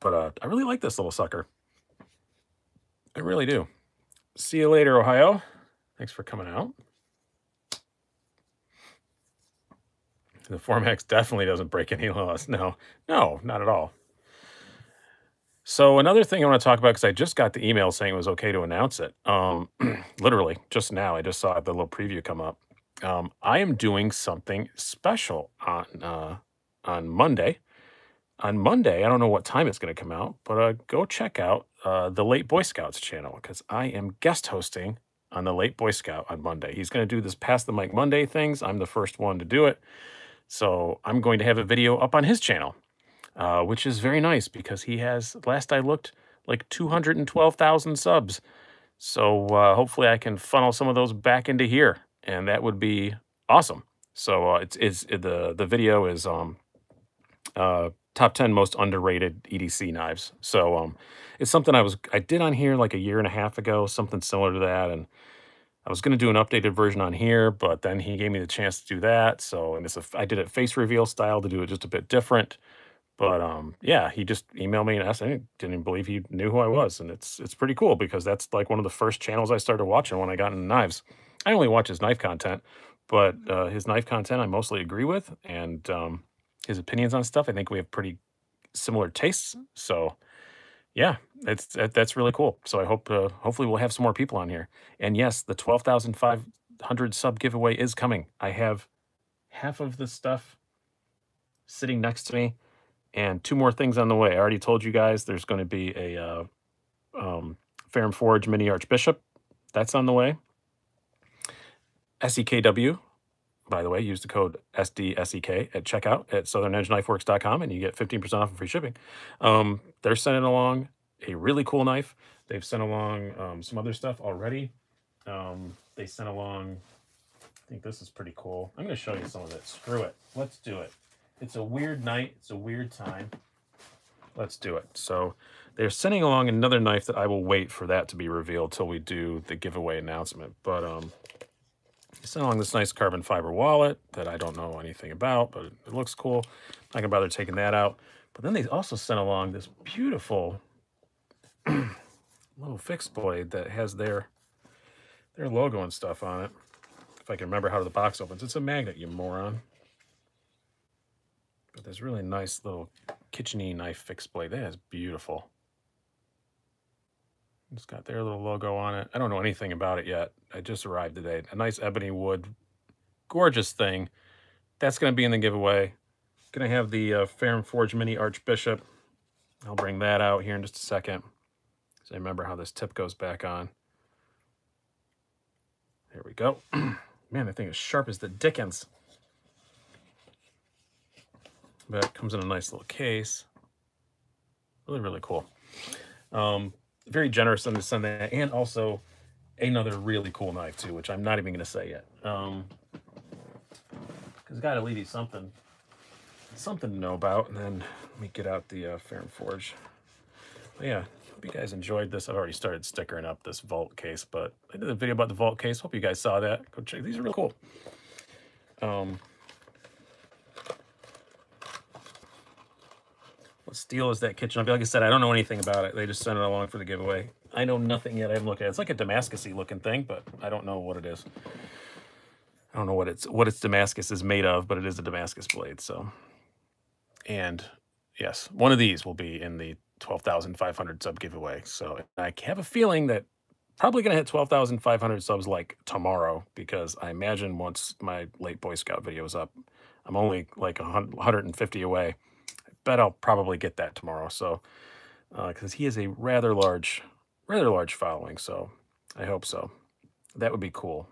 Speaker 1: But uh, I really like this little sucker. I really do. See you later, Ohio. Thanks for coming out. The Formax definitely doesn't break any laws. No, no, not at all. So another thing I want to talk about because I just got the email saying it was okay to announce it. Um, (clears throat) literally just now, I just saw the little preview come up. Um, I am doing something special on uh, on Monday. On Monday, I don't know what time it's going to come out, but uh, go check out uh, the Late Boy Scouts channel because I am guest hosting on the Late Boy Scout on Monday. He's going to do this Pass the Mic Monday things. I'm the first one to do it. So I'm going to have a video up on his channel, uh, which is very nice because he has, last I looked, like 212,000 subs. So uh, hopefully I can funnel some of those back into here, and that would be awesome. So uh, it's, it's it, the the video is um uh top 10 most underrated EDC knives. So um it's something I was I did on here like a year and a half ago, something similar to that, and I was going to do an updated version on here, but then he gave me the chance to do that. So, and it's a, I did it face reveal style to do it just a bit different. But um, yeah, he just emailed me and asked. I didn't, didn't believe he knew who I was, and it's it's pretty cool because that's like one of the first channels I started watching when I got into knives. I only watch his knife content, but uh, his knife content I mostly agree with, and um, his opinions on stuff. I think we have pretty similar tastes. So yeah, it's that, that's really cool. So I hope uh, hopefully we'll have some more people on here. And yes, the 12,500 sub giveaway is coming. I have half of the stuff sitting next to me and two more things on the way. I already told you guys there's going to be a uh, um, Ferrum Forge Mini Archbishop. That's on the way. SEKW, by the way, use the code SDSEK at checkout at southernedgeknifeworks.com and you get 15% off and free shipping. Um, they're sending along a really cool knife. They've sent along um, some other stuff already. Um, they sent along, I think this is pretty cool. I'm going to show you some of it. Screw it. Let's do it. It's a weird night. It's a weird time. Let's do it. So they're sending along another knife that I will wait for that to be revealed till we do the giveaway announcement. But um, sent along this nice carbon fiber wallet that I don't know anything about, but it looks cool. I'm not gonna bother taking that out. But then they also sent along this beautiful (clears throat) little fixed blade that has their their logo and stuff on it. If I can remember how the box opens. It's a magnet, you moron. But this really nice little kitcheny knife fixed blade. That is beautiful. It's got their little logo on it. I don't know anything about it yet. I just arrived today. A nice ebony wood, gorgeous thing. That's going to be in the giveaway. Going to have the uh, Ferrum Forge Mini Archbishop. I'll bring that out here in just a second. So I remember how this tip goes back on. There we go. (clears throat) Man, that thing is sharp as the dickens. But comes in a nice little case. Really, really cool. Um, very generous of them to send that. And also another really cool knife too, which I'm not even to say yet. Um, Because got to leave you something, something to know about. And then let me get out the uh, Ferrum Forge. But yeah, hope you guys enjoyed this. I've already started stickering up this vault case, but I did a video about the vault case. Hope you guys saw that. Go check. These are really cool. Um, what steel is that kitchen? Like I said, I don't know anything about it. They just sent it along for the giveaway. I know nothing yet. I haven't looked at it. It's like a Damascusy looking thing, but I don't know what it is. I don't know what it's what its Damascus is made of, but it is a Damascus blade. So, and yes, one of these will be in the 12,500 sub giveaway. So I have a feeling that probably going to hit 12,500 subs like tomorrow because I imagine once my late Boy Scout video is up, I'm only like 150 away. I bet I'll probably get that tomorrow. So, because uh, he is a rather large, rather large following. So I hope so. That would be cool.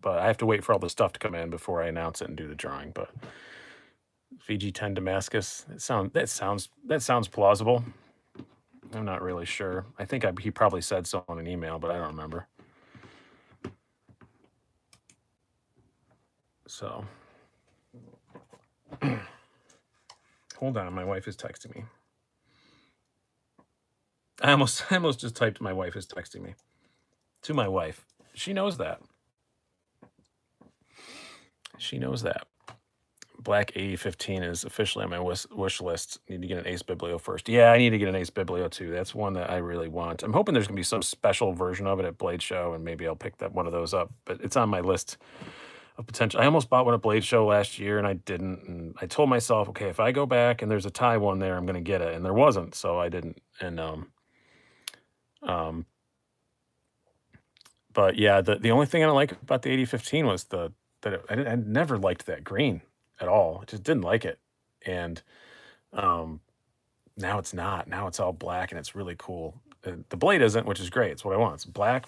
Speaker 1: But I have to wait for all the stuff to come in before I announce it and do the drawing. But VG10 Damascus. That sound that sounds that sounds plausible. I'm not really sure. I think I, he probably said so on an email, but I don't remember. So, (clears throat) hold on. My wife is texting me. I almost, (laughs) I almost just typed my wife is texting me to my wife. She knows that. She knows that. Black AE15 is officially on my wish, wish list. Need to get an Ace Biblio first. Yeah, I need to get an Ace Biblio too. That's one that I really want. I'm hoping there's going to be some special version of it at Blade Show, and maybe I'll pick that one of those up. But it's on my list of potential. I almost bought one at Blade Show last year, and I didn't. And I told myself, okay, if I go back and there's a Ti one there, I'm going to get it. And there wasn't, so I didn't. And um, um, but yeah, the the only thing I don't like about the 8015 was the that it, I, I never liked that green at all. I just didn't like it. And um, now it's not. Now it's all black and it's really cool. Uh, the blade isn't, which is great. It's what I want. It's black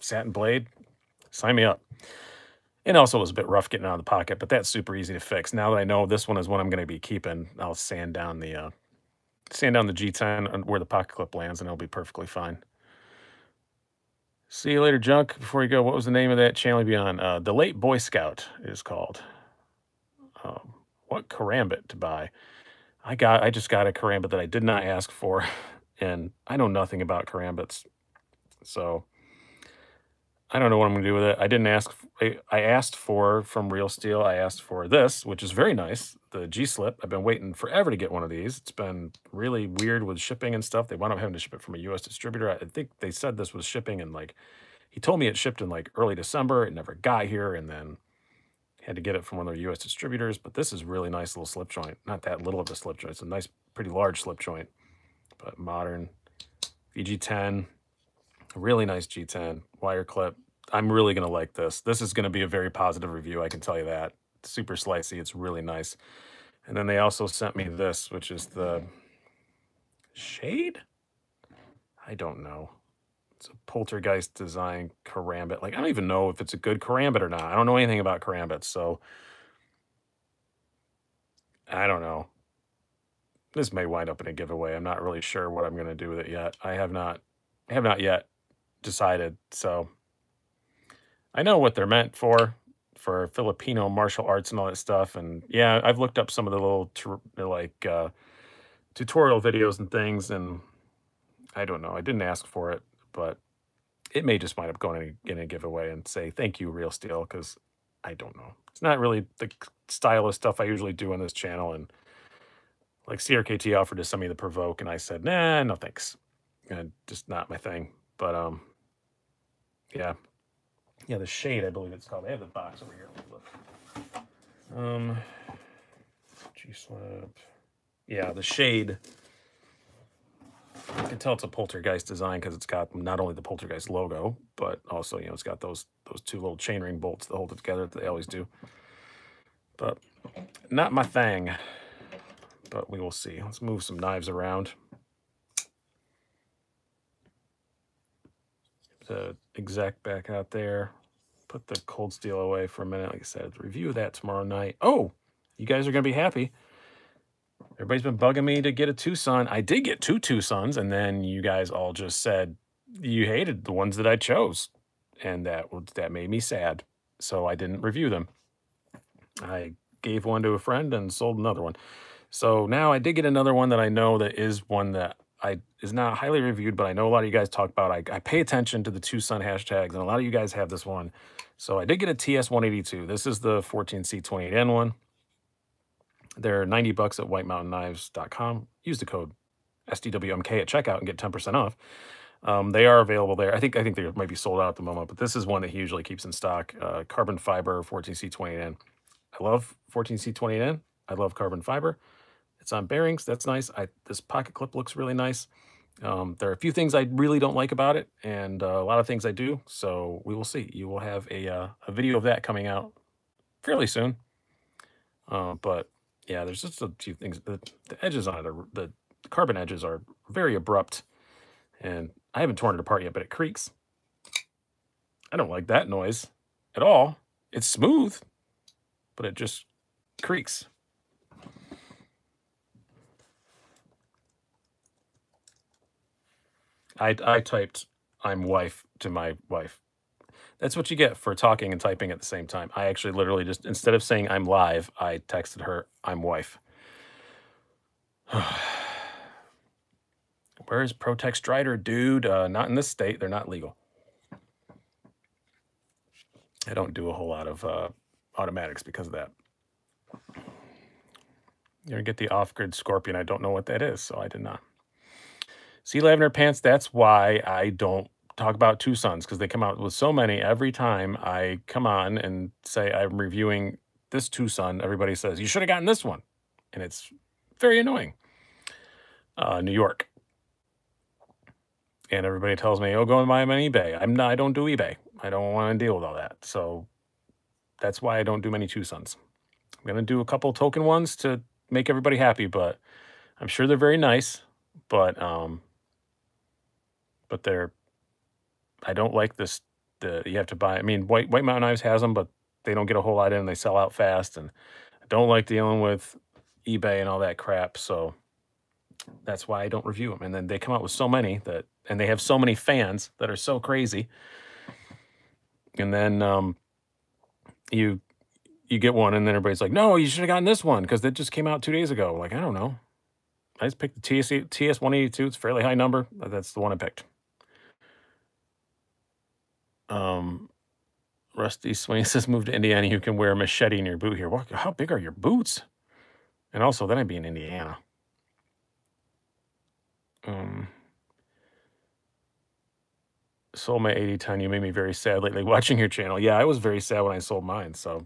Speaker 1: satin blade. Sign me up. And also it was a bit rough getting out of the pocket, but that's super easy to fix. Now that I know this one is one I'm going to be keeping, I'll sand down the uh, sand down the G10 where the pocket clip lands, and it'll be perfectly fine. See you later, Junk. Before you go, what was the name of that channel you be on? Uh, the Late Boy Scout is called um, what karambit to buy. I got I just got a karambit that I did not ask for, (laughs) and I know nothing about karambits, so I don't know what I'm gonna do with it. I didn't ask. I asked for from Real Steel. I asked for this, which is very nice. The G Slip. I've been waiting forever to get one of these. It's been really weird with shipping and stuff. They wound up having to ship it from a U.S. distributor. I think they said this was shipping and like he told me it shipped in like early December. It never got here, and then Had to get it from one of their U.S. distributors, but this is really nice little slip joint. Not that little of a slip joint. It's a nice, pretty large slip joint, but modern. VG10, really nice G10 wire clip. I'm really gonna like this. This is gonna be a very positive review. I can tell you that. Super slicey. It's really nice. And then they also sent me this, which is the shade. I don't know. It's a poltergeist design karambit. Like, I don't even know if it's a good karambit or not. I don't know anything about karambits, so I don't know. This may wind up in a giveaway. I'm not really sure what I'm going to do with it yet. I have not I have not yet decided. So I know what they're meant for for Filipino martial arts and all that stuff. And yeah, I've looked up some of the little like uh, tutorial videos and things, and I don't know. I didn't ask for it, but it may just wind up going in a giveaway and say thank you, Real Steel, because I don't know. It's not really the style of stuff I usually do on this channel, and like CRKT offered to send me the provoke, and I said, nah, no thanks, and just not my thing. But um, yeah, yeah, the shade, I believe it's called. They have the box over here. Um, G slip. Yeah, the shade you can tell it's a poltergeist design because it's got not only the poltergeist logo, but also, you know, it's got those those two little chainring bolts that hold it together that they always do. But not my thing. But we will see. Let's move some knives around. The exec back out there. Put the cold steel away for a minute. Like I said, review that tomorrow night. Oh, you guys are going to be happy. Everybody's been bugging me to get a Twosun. I did get two Twosuns, and then you guys all just said you hated the ones that I chose, and that that made me sad. So I didn't review them. I gave one to a friend and sold another one. So now I did get another one that I know that is one that I is not highly reviewed, but I know a lot of you guys talk about. I, I pay attention to the Twosun hashtags, and a lot of you guys have this one. So I did get a TS182. This is the 14C28N one. They're 90 bucks at whitemountainknives.com. Use the code SDWMK at checkout and get 10% off. Um, they are available there. I think I think they might be sold out at the moment, but this is one that he usually keeps in stock. Uh, carbon fiber 14C28N. I love 14C28N. I love carbon fiber. It's on bearings. That's nice. I, this pocket clip looks really nice. Um, there are a few things I really don't like about it, and uh, a lot of things I do. So we will see. You will have a uh, a video of that coming out fairly soon. Uh, but yeah, there's just a few things. The, the edges on it, are, the carbon edges are very abrupt. And I haven't torn it apart yet, but it creaks. I don't like that noise at all. It's smooth, but it just creaks. I, I typed, I'm wife to my wife that's what you get for talking and typing at the same time. I actually literally just, instead of saying I'm live, I texted her, I'm wife. (sighs) Where's Protech Strider, dude? Uh, not in this state. They're not legal. I don't do a whole lot of uh, automatics because of that. You're going to get the off-grid Scorpion. I don't know what that is, so I did not. Sea Lavender Pants, that's why I don't talk about Twosuns because they come out with so many every time I come on and say I'm reviewing this Twosun. Everybody says you should have gotten this one, and it's very annoying. Uh, New York, and everybody tells me, "Oh, go and buy them on eBay." I'm not. I don't do eBay. I don't want to deal with all that. So that's why I don't do many Twosuns. I'm gonna do a couple token ones to make everybody happy, but I'm sure they're very nice. But um, but they're I don't like this. The you have to buy. I mean, White White Mountain Knives has them, but they don't get a whole lot in. They sell out fast, and I don't like dealing with eBay and all that crap. So that's why I don't review them. And then they come out with so many that, and they have so many fans that are so crazy. And then um, you you get one, and then everybody's like, "No, you should have gotten this one because it just came out two days ago." Like I don't know. I just picked the TS TS one eighty two. It's a fairly high number. That's the one I picked. Um, Rusty Swain (laughs) says, move to Indiana. You can wear a machete in your boot here. What, how big are your boots? And also, then I'd be in Indiana. Um, sold my 80 ton. You made me very sad lately watching your channel. Yeah, I was very sad when I sold mine. So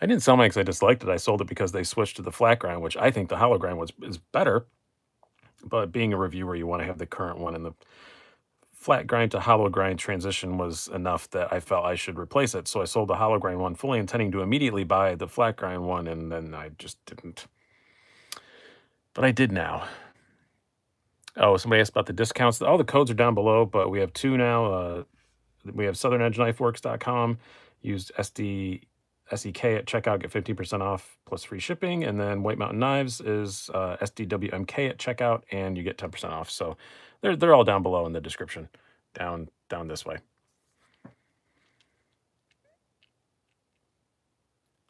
Speaker 1: I didn't sell mine because I disliked it. I sold it because they switched to the flat grind, which I think the hollow grind was is better. But being a reviewer, you want to have the current one, and the flat grind to hollow grind transition was enough that I felt I should replace it. So I sold the hollow grind one, fully intending to immediately buy the flat grind one, and then I just didn't. But I did now. Oh, somebody asked about the discounts. All the codes are down below, but we have two now. Uh, we have southernedgeknifeworks.com. Use SD SEK at checkout, get 15% off plus free shipping. And then White Mountain Knives is uh, SDWMK at checkout, and you get 10% off. So they're, they're all down below in the description, down, down this way.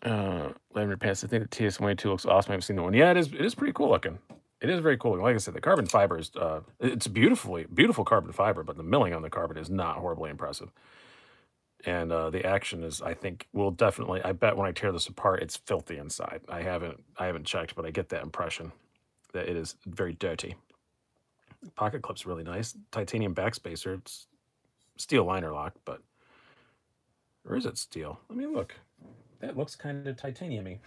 Speaker 1: Uh, Lavender Pants, I think the TS182 looks awesome. I've seen the one. Yeah, it is, it is pretty cool looking. It is very cool. Like I said, the carbon fiber is, uh, it's beautifully, beautiful carbon fiber, but the milling on the carbon is not horribly impressive and uh, the action is i think will definitely i bet when i tear this apart it's filthy inside i haven't i haven't checked but i get that impression that it is very dirty pocket clip's really nice. Titanium backspacer it's steel liner lock but or is it steel? Let me look. That looks kind of titaniumy.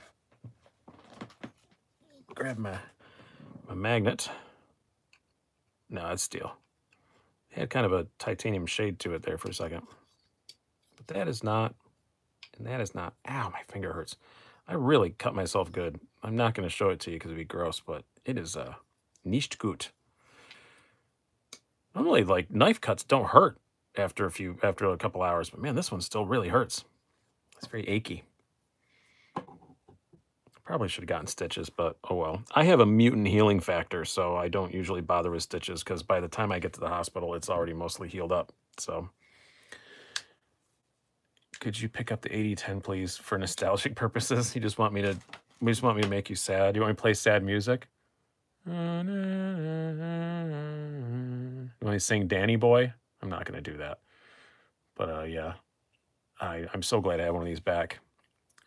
Speaker 1: Grab my my magnet. No it's steel. It had kind of a titanium shade to it there for a second. But that is not, and that is not, ow, my finger hurts. I really cut myself good. I'm not going to show it to you because it'd be gross, but it is a uh, nicht gut. Normally, like knife cuts don't hurt after a few, after a couple hours, but man, this one still really hurts. It's very achy. Probably should have gotten stitches, but oh well. I have a mutant healing factor, so I don't usually bother with stitches because by the time I get to the hospital, it's already mostly healed up. So could you pick up the 8010, please, for nostalgic (laughs) purposes? You just want me to, you just want me to make you sad. You want me to play sad music? You want sing Danny Boy? I'm not going to do that. But uh, yeah, I, I'm so glad I have one of these back.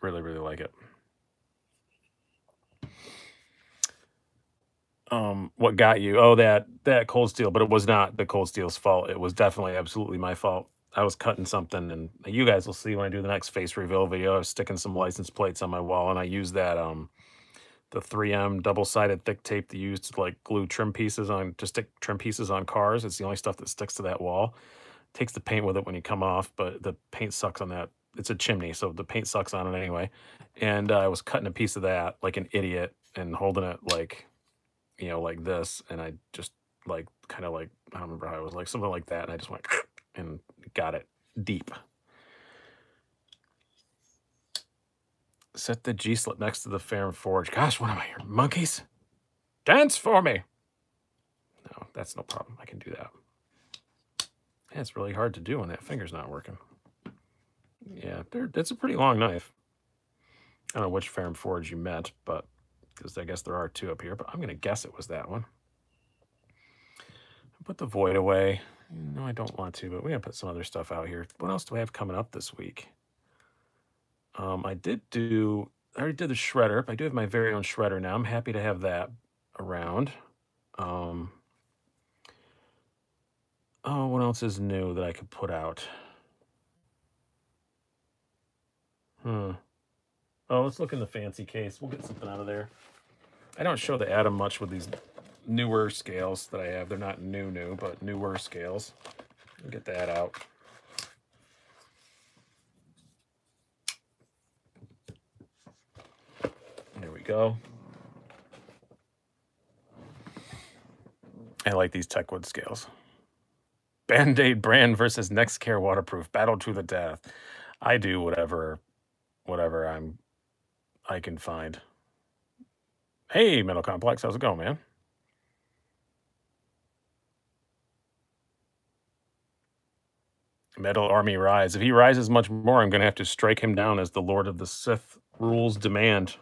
Speaker 1: Really, really like it. um what got you oh that that cold steel but it was not the cold steel's fault it was definitely absolutely my fault I was cutting something, and you guys will see when I do the next face reveal video. I was sticking some license plates on my wall, and I used that um the 3M double-sided thick tape that you use to like glue trim pieces on to stick trim pieces on cars. It's the only stuff that sticks to that wall. takes the paint with it when you come off, but the paint sucks on that. It's a chimney, so the paint sucks on it anyway. And uh, I was cutting a piece of that like an idiot and holding it like, you know, like this, and I just like kind of like I don't remember how I was like something like that, and I just went (laughs) and got it deep. Set the G-slip next to the Ferrum Forge. Gosh, what am I here? Monkeys? Dance for me! No, that's no problem. I can do that. Yeah, it's really hard to do when that finger's not working. Yeah, that's a pretty long knife. I don't know which Ferrum Forge you meant, but because I guess there are two up here, but I'm going to guess it was that one. Put the void away. No, I don't want to, but we're going to put some other stuff out here. What else do I have coming up this week? Um, I did do, I already did the shredder. I do have my very own shredder now. I'm happy to have that around. Um, oh, what else is new that I could put out? Hmm. Oh, let's look in the fancy case. We'll get something out of there. I don't show the atom much with these newer scales that I have. They're not new new, but newer scales. We'll get that out. There we go. I like these Techwood scales. Band-Aid brand versus Nexcare waterproof. Battle to the death. I do whatever whatever I'm I can find. Hey, Metal Complex, how's it going, man? Metal Army rise. If he rises much more, I'm going to have to strike him down as the Lord of the Sith rules demand.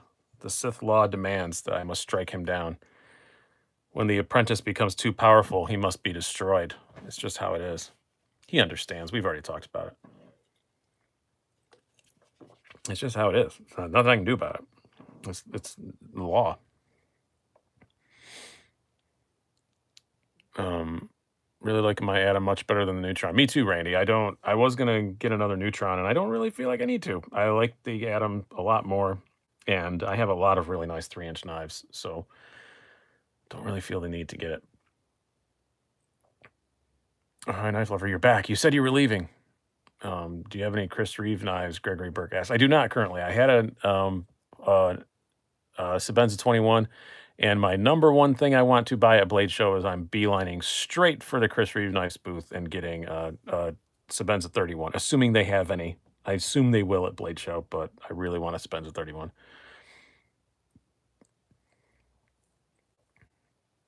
Speaker 1: The Sith law demands that I must strike him down. When the apprentice becomes too powerful, he must be destroyed. It's just how it is. He understands. We've already talked about it. It's just how it is. nothing I can do about it. It's, it's the law. Um, Really liking my Atom much better than the Neutron. Me too, Randy. I don't. I was gonna get another Neutron, and I don't really feel like I need to. I like the Atom a lot more, and I have a lot of really nice three-inch knives, so don't really feel the need to get it. All right, knife lover, you're back. You said you were leaving. Um, do you have any Chris Reeve knives? Gregory Burke asked. I do not currently. I had a um, uh, uh, Sebenza 21 and my number one thing I want to buy at Blade Show is I'm beelining straight for the Chris Reeve Knives booth and getting uh, Sebenza 31, assuming they have any. I assume they will at Blade Show, but I really want to spend Sebenza 31.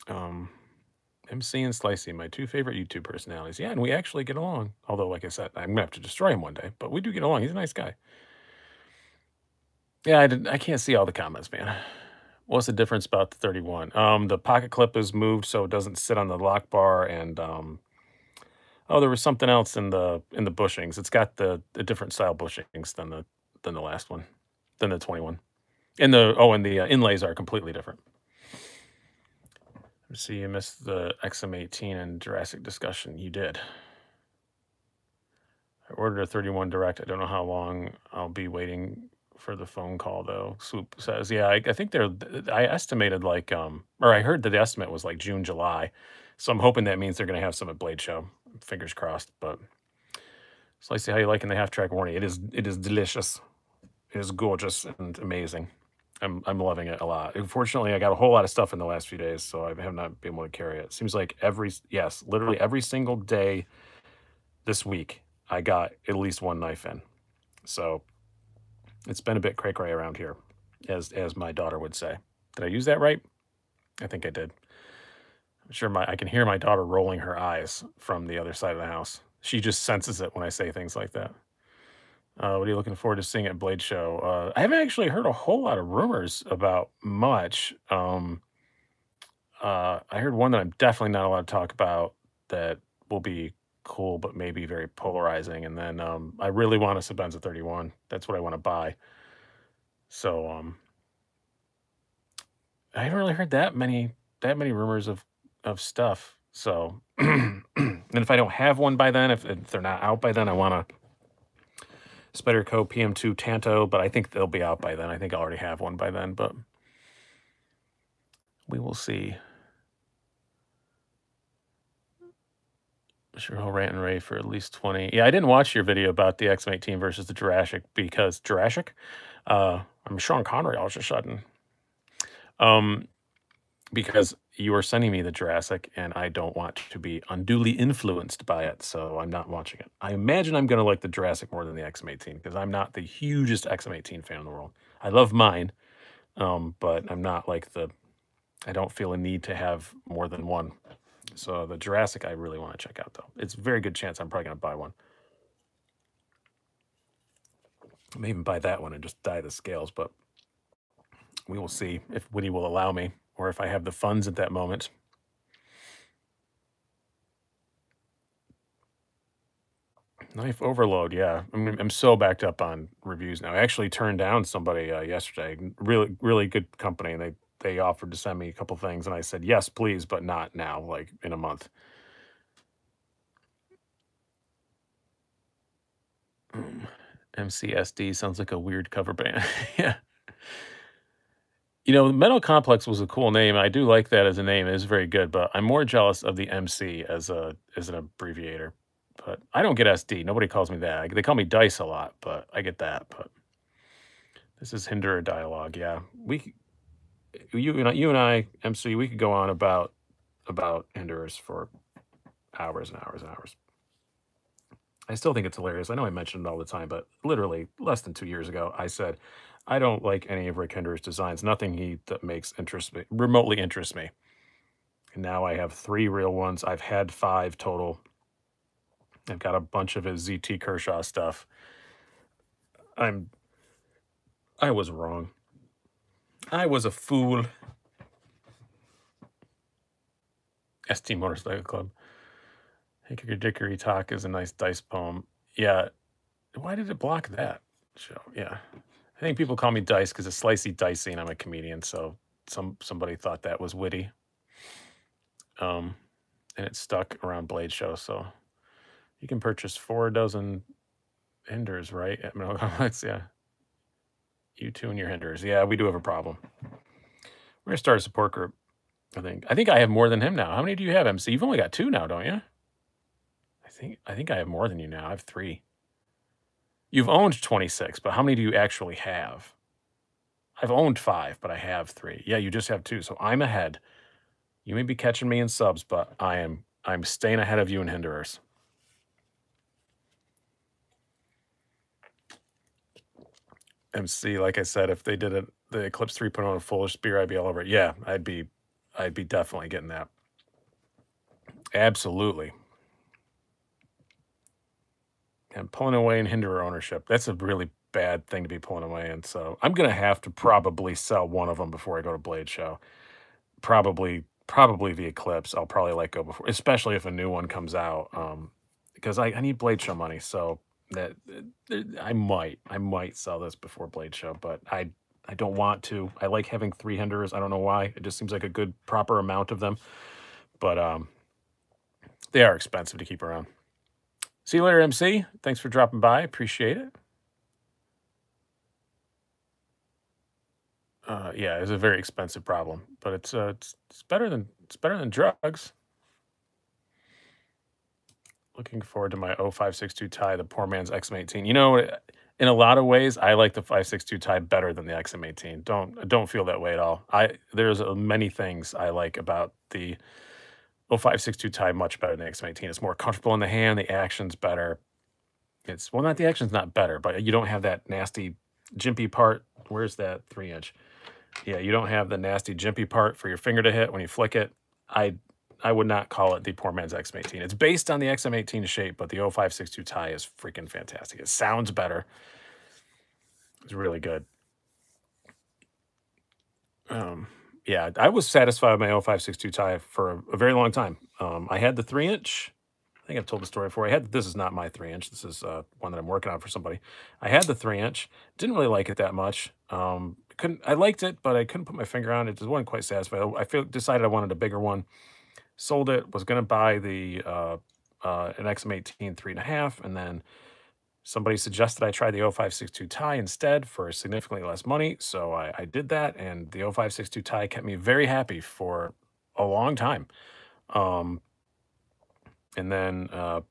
Speaker 1: Um, MC and Slicey, my two favorite YouTube personalities. Yeah, and we actually get along. Although, like I said, I'm gonna have to destroy him one day, but we do get along. He's a nice guy. Yeah, I, didn't. I can't see all the comments, man. What's the difference about the 31? Um, the pocket clip is moved so it doesn't sit on the lock bar, and um, oh, there was something else in the in the bushings. It's got the, different style bushings than the than the last one, than the 21. And the oh, and the uh, inlays are completely different. See, you missed the XM18 and Jurassic discussion. You did. I ordered a 31 direct. I don't know how long I'll be waiting for the phone call though. Swoop says, yeah, I, I think they're. I estimated like, um, or I heard that the estimate was like June, July. So I'm hoping that means they're going to have some at Blade Show. Fingers crossed. But Slicey, how you liking the half track warning? It is. It is delicious. It is gorgeous and amazing. I'm I'm loving it a lot. Unfortunately, I got a whole lot of stuff in the last few days, so I have not been able to carry it. Seems like every yes, literally every single day this week, I got at least one knife in. So it's been a bit cray cray around here, as as my daughter would say. Did I use that right? I think I did. I'm sure my I can hear my daughter rolling her eyes from the other side of the house. She just senses it when I say things like that. Uh, what are you looking forward to seeing at Blade Show? Uh, I haven't actually heard a whole lot of rumors about much. Um, uh, I heard one that I'm definitely not allowed to talk about that will be cool, but maybe very polarizing. And then um, I really want a Sebenza 31. That's what I want to buy. So um, I haven't really heard that many that many rumors of of stuff. So (clears throat) and if I don't have one by then, if, if they're not out by then, I want to Spyderco PM2 Tanto, but I think they'll be out by then. I think I already have one by then, but we will see. Sure, I'll rant and rave for at least 20. Yeah, I didn't watch your video about the X-18 versus the Jurassic because Jurassic, uh, I'm Sean Connery all of a sudden. Um, because you are sending me the Jurassic and I don't want to be unduly influenced by it, so I'm not watching it. I imagine I'm going to like the Jurassic more than the XM18 because I'm not the hugest XM18 fan in the world. I love mine, um, but I'm not like the, I don't feel a need to have more than one. So the Jurassic I really want to check out though. It's a very good chance I'm probably going to buy one. I may even buy that one and just dye the scales, but we will see if Woody will allow me or if I have the funds at that moment. Knife overload, yeah. I'm, I'm so backed up on reviews now. I actually turned down somebody uh, yesterday, really, really good company, and they they offered to send me a couple things, and I said yes, please, but not now, like in a month. MCSD sounds like a weird cover band. (laughs) yeah. You know, Metal Complex was a cool name. I do like that as a name. It is very good, but I'm more jealous of the MC as a as an abbreviator. But I don't get SD. Nobody calls me that. They call me Dice a lot, but I get that. But this is Hinderer dialogue. Yeah, we, you, you know, you and I, MC, we could go on about about Hinderers for hours and hours and hours. I still think it's hilarious. I know I mentioned it all the time, but literally less than two years ago, I said, I don't like any of Rick Hinderer's designs. Nothing he that makes interest me remotely interests me. And now I have three real ones. I've had five total. I've got a bunch of his ZT Kershaw stuff. I'm I was wrong. I was a fool. ST Motorcycle Club. Hickory Dickory Talk is a nice dice poem. Yeah. Why did it block that show? Yeah. I think people call me Dice because it's slicey dicey and I'm a comedian. So some somebody thought that was witty. Um, and it stuck around Blade Show. So you can purchase four dozen hinders, right? At Mineral Complex, yeah. You tune your hinders. Yeah, we do have a problem. We're gonna start a support group. I think. I think I have more than him now. How many do you have, MC? You've only got two now, don't you? I think. I think I have more than you now. I have three. You've owned 26, but how many do you actually have? I've owned five, but I have three. Yeah, you just have two. So I'm ahead. You may be catching me in subs, but I am I'm staying ahead of you in hinderers. MC, like I said, if they did it the Eclipse 3.0 on a Foolish spear, I'd be all over it. Yeah, I'd be I'd be definitely getting that. Absolutely. And pulling away and hinder ownership. That's a really bad thing to be pulling away in. So I'm gonna have to probably sell one of them before I go to Blade Show. Probably, probably the Eclipse. I'll probably let go before, especially if a new one comes out. Um, because I, I need Blade Show money. So that uh, I might, I might sell this before Blade Show, but I, I don't want to. I like having three hinders. I don't know why. It just seems like a good proper amount of them, but um, they are expensive to keep around. See you later, MC. Thanks for dropping by. Appreciate it. Uh, yeah, it's a very expensive problem, but it's uh, it's, it's better than it's better than drugs. Looking forward to my 0562 Ti, the poor man's XM18. You know, in a lot of ways, I like the 562 Ti better than the XM18. Don't don't feel that way at all. I there's uh, many things I like about the 0562 Ti much better than the XM18. It's more comfortable in the hand. The action's better. It's well, not the action's not better, but you don't have that nasty jimpy part. Where's that three inch? Yeah, you don't have the nasty jimpy part for your finger to hit when you flick it. I I would not call it the poor man's XM18. It's based on the XM18 shape, but the 0562 Ti is freaking fantastic. It sounds better. It's really good. Um, yeah, I was satisfied with my 0562 Ti for a, a very long time. Um, I had the three inch. I think I've told the story before. I had this is not my three inch. This is uh, one that I'm working on for somebody. I had the three inch. Didn't really like it that much. Um, couldn't I liked it, but I couldn't put my finger on it. Just wasn't quite satisfied. I feel decided I wanted a bigger one. Sold it. Was going to buy the uh, uh, an XM18 three and a half, and then somebody suggested I try the 0562 Ti instead for significantly less money. So I, I did that, and the 0562 Ti kept me very happy for a long time. Um, and then uh,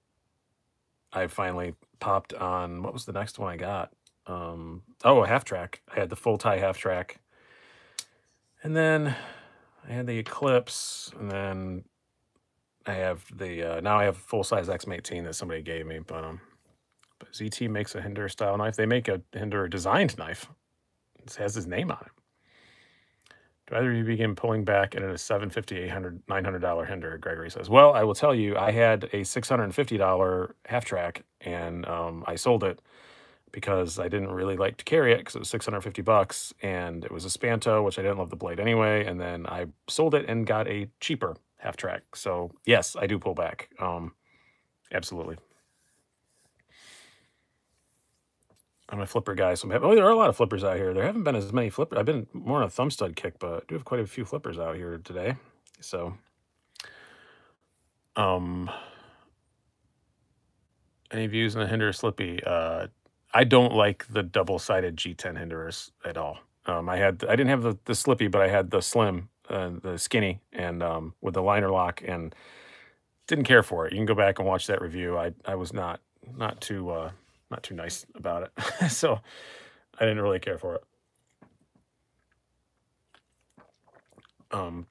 Speaker 1: I finally popped on what was the next one I got? um, oh, a half track. I had the full Ti half track. And then I had the Eclipse, and then I have the, uh, now I have full size XM18 that somebody gave me, but, um, but ZT makes a Hinder style knife. They make a Hinder designed knife. It has his name on it. Do either of you begin pulling back at a 750 800 $900 Hinder, Gregory says. Well, I will tell you, I had a $650 half track, and um, I sold it because I didn't really like to carry it because it was 650 bucks and it was a Spanto, which I didn't love the blade anyway. And then I sold it and got a cheaper half track. So yes, I do pull back. Um, absolutely. I'm a flipper guy, so. Oh, there are a lot of flippers out here. There haven't been as many flippers. I've been more on a thumb stud kick, but I do have quite a few flippers out here today. So, um, any views on the Hinder Slippy? Uh, I don't like the double-sided G10 hinderers at all. Um, I had I didn't have the, the slippy, but I had the slim, uh, the skinny, and um, with the liner lock, and didn't care for it. You can go back and watch that review. I I was not not too uh, not too nice about it, (laughs) so I didn't really care for it. Um,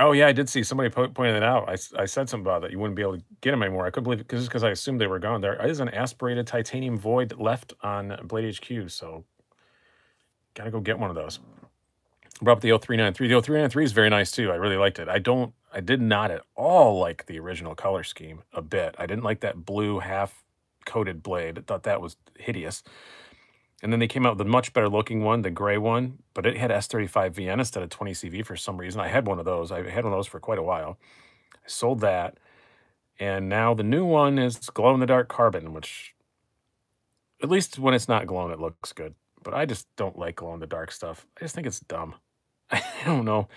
Speaker 1: Oh yeah, I did see somebody po- pointed it out. I, I said something about that. You wouldn't be able to get them anymore. I couldn't believe it because because I assumed they were gone. There is an aspirated titanium void left on Blade HQ, so gotta go get one of those. Brought up the 0393. The 0393 is very nice too. I really liked it. I don't. I did not at all like the original color scheme a bit. I didn't like that blue half coated blade. I thought that was hideous. And then they came out with a much better looking one, the gray one, but it had S35VN instead of 20CV for some reason. I had one of those. I had one of those for quite a while. I sold that. And now the new one is glow in the dark carbon, which at least when it's not glowing, it looks good. But I just don't like glow in the dark stuff. I just think it's dumb. (laughs) I don't know.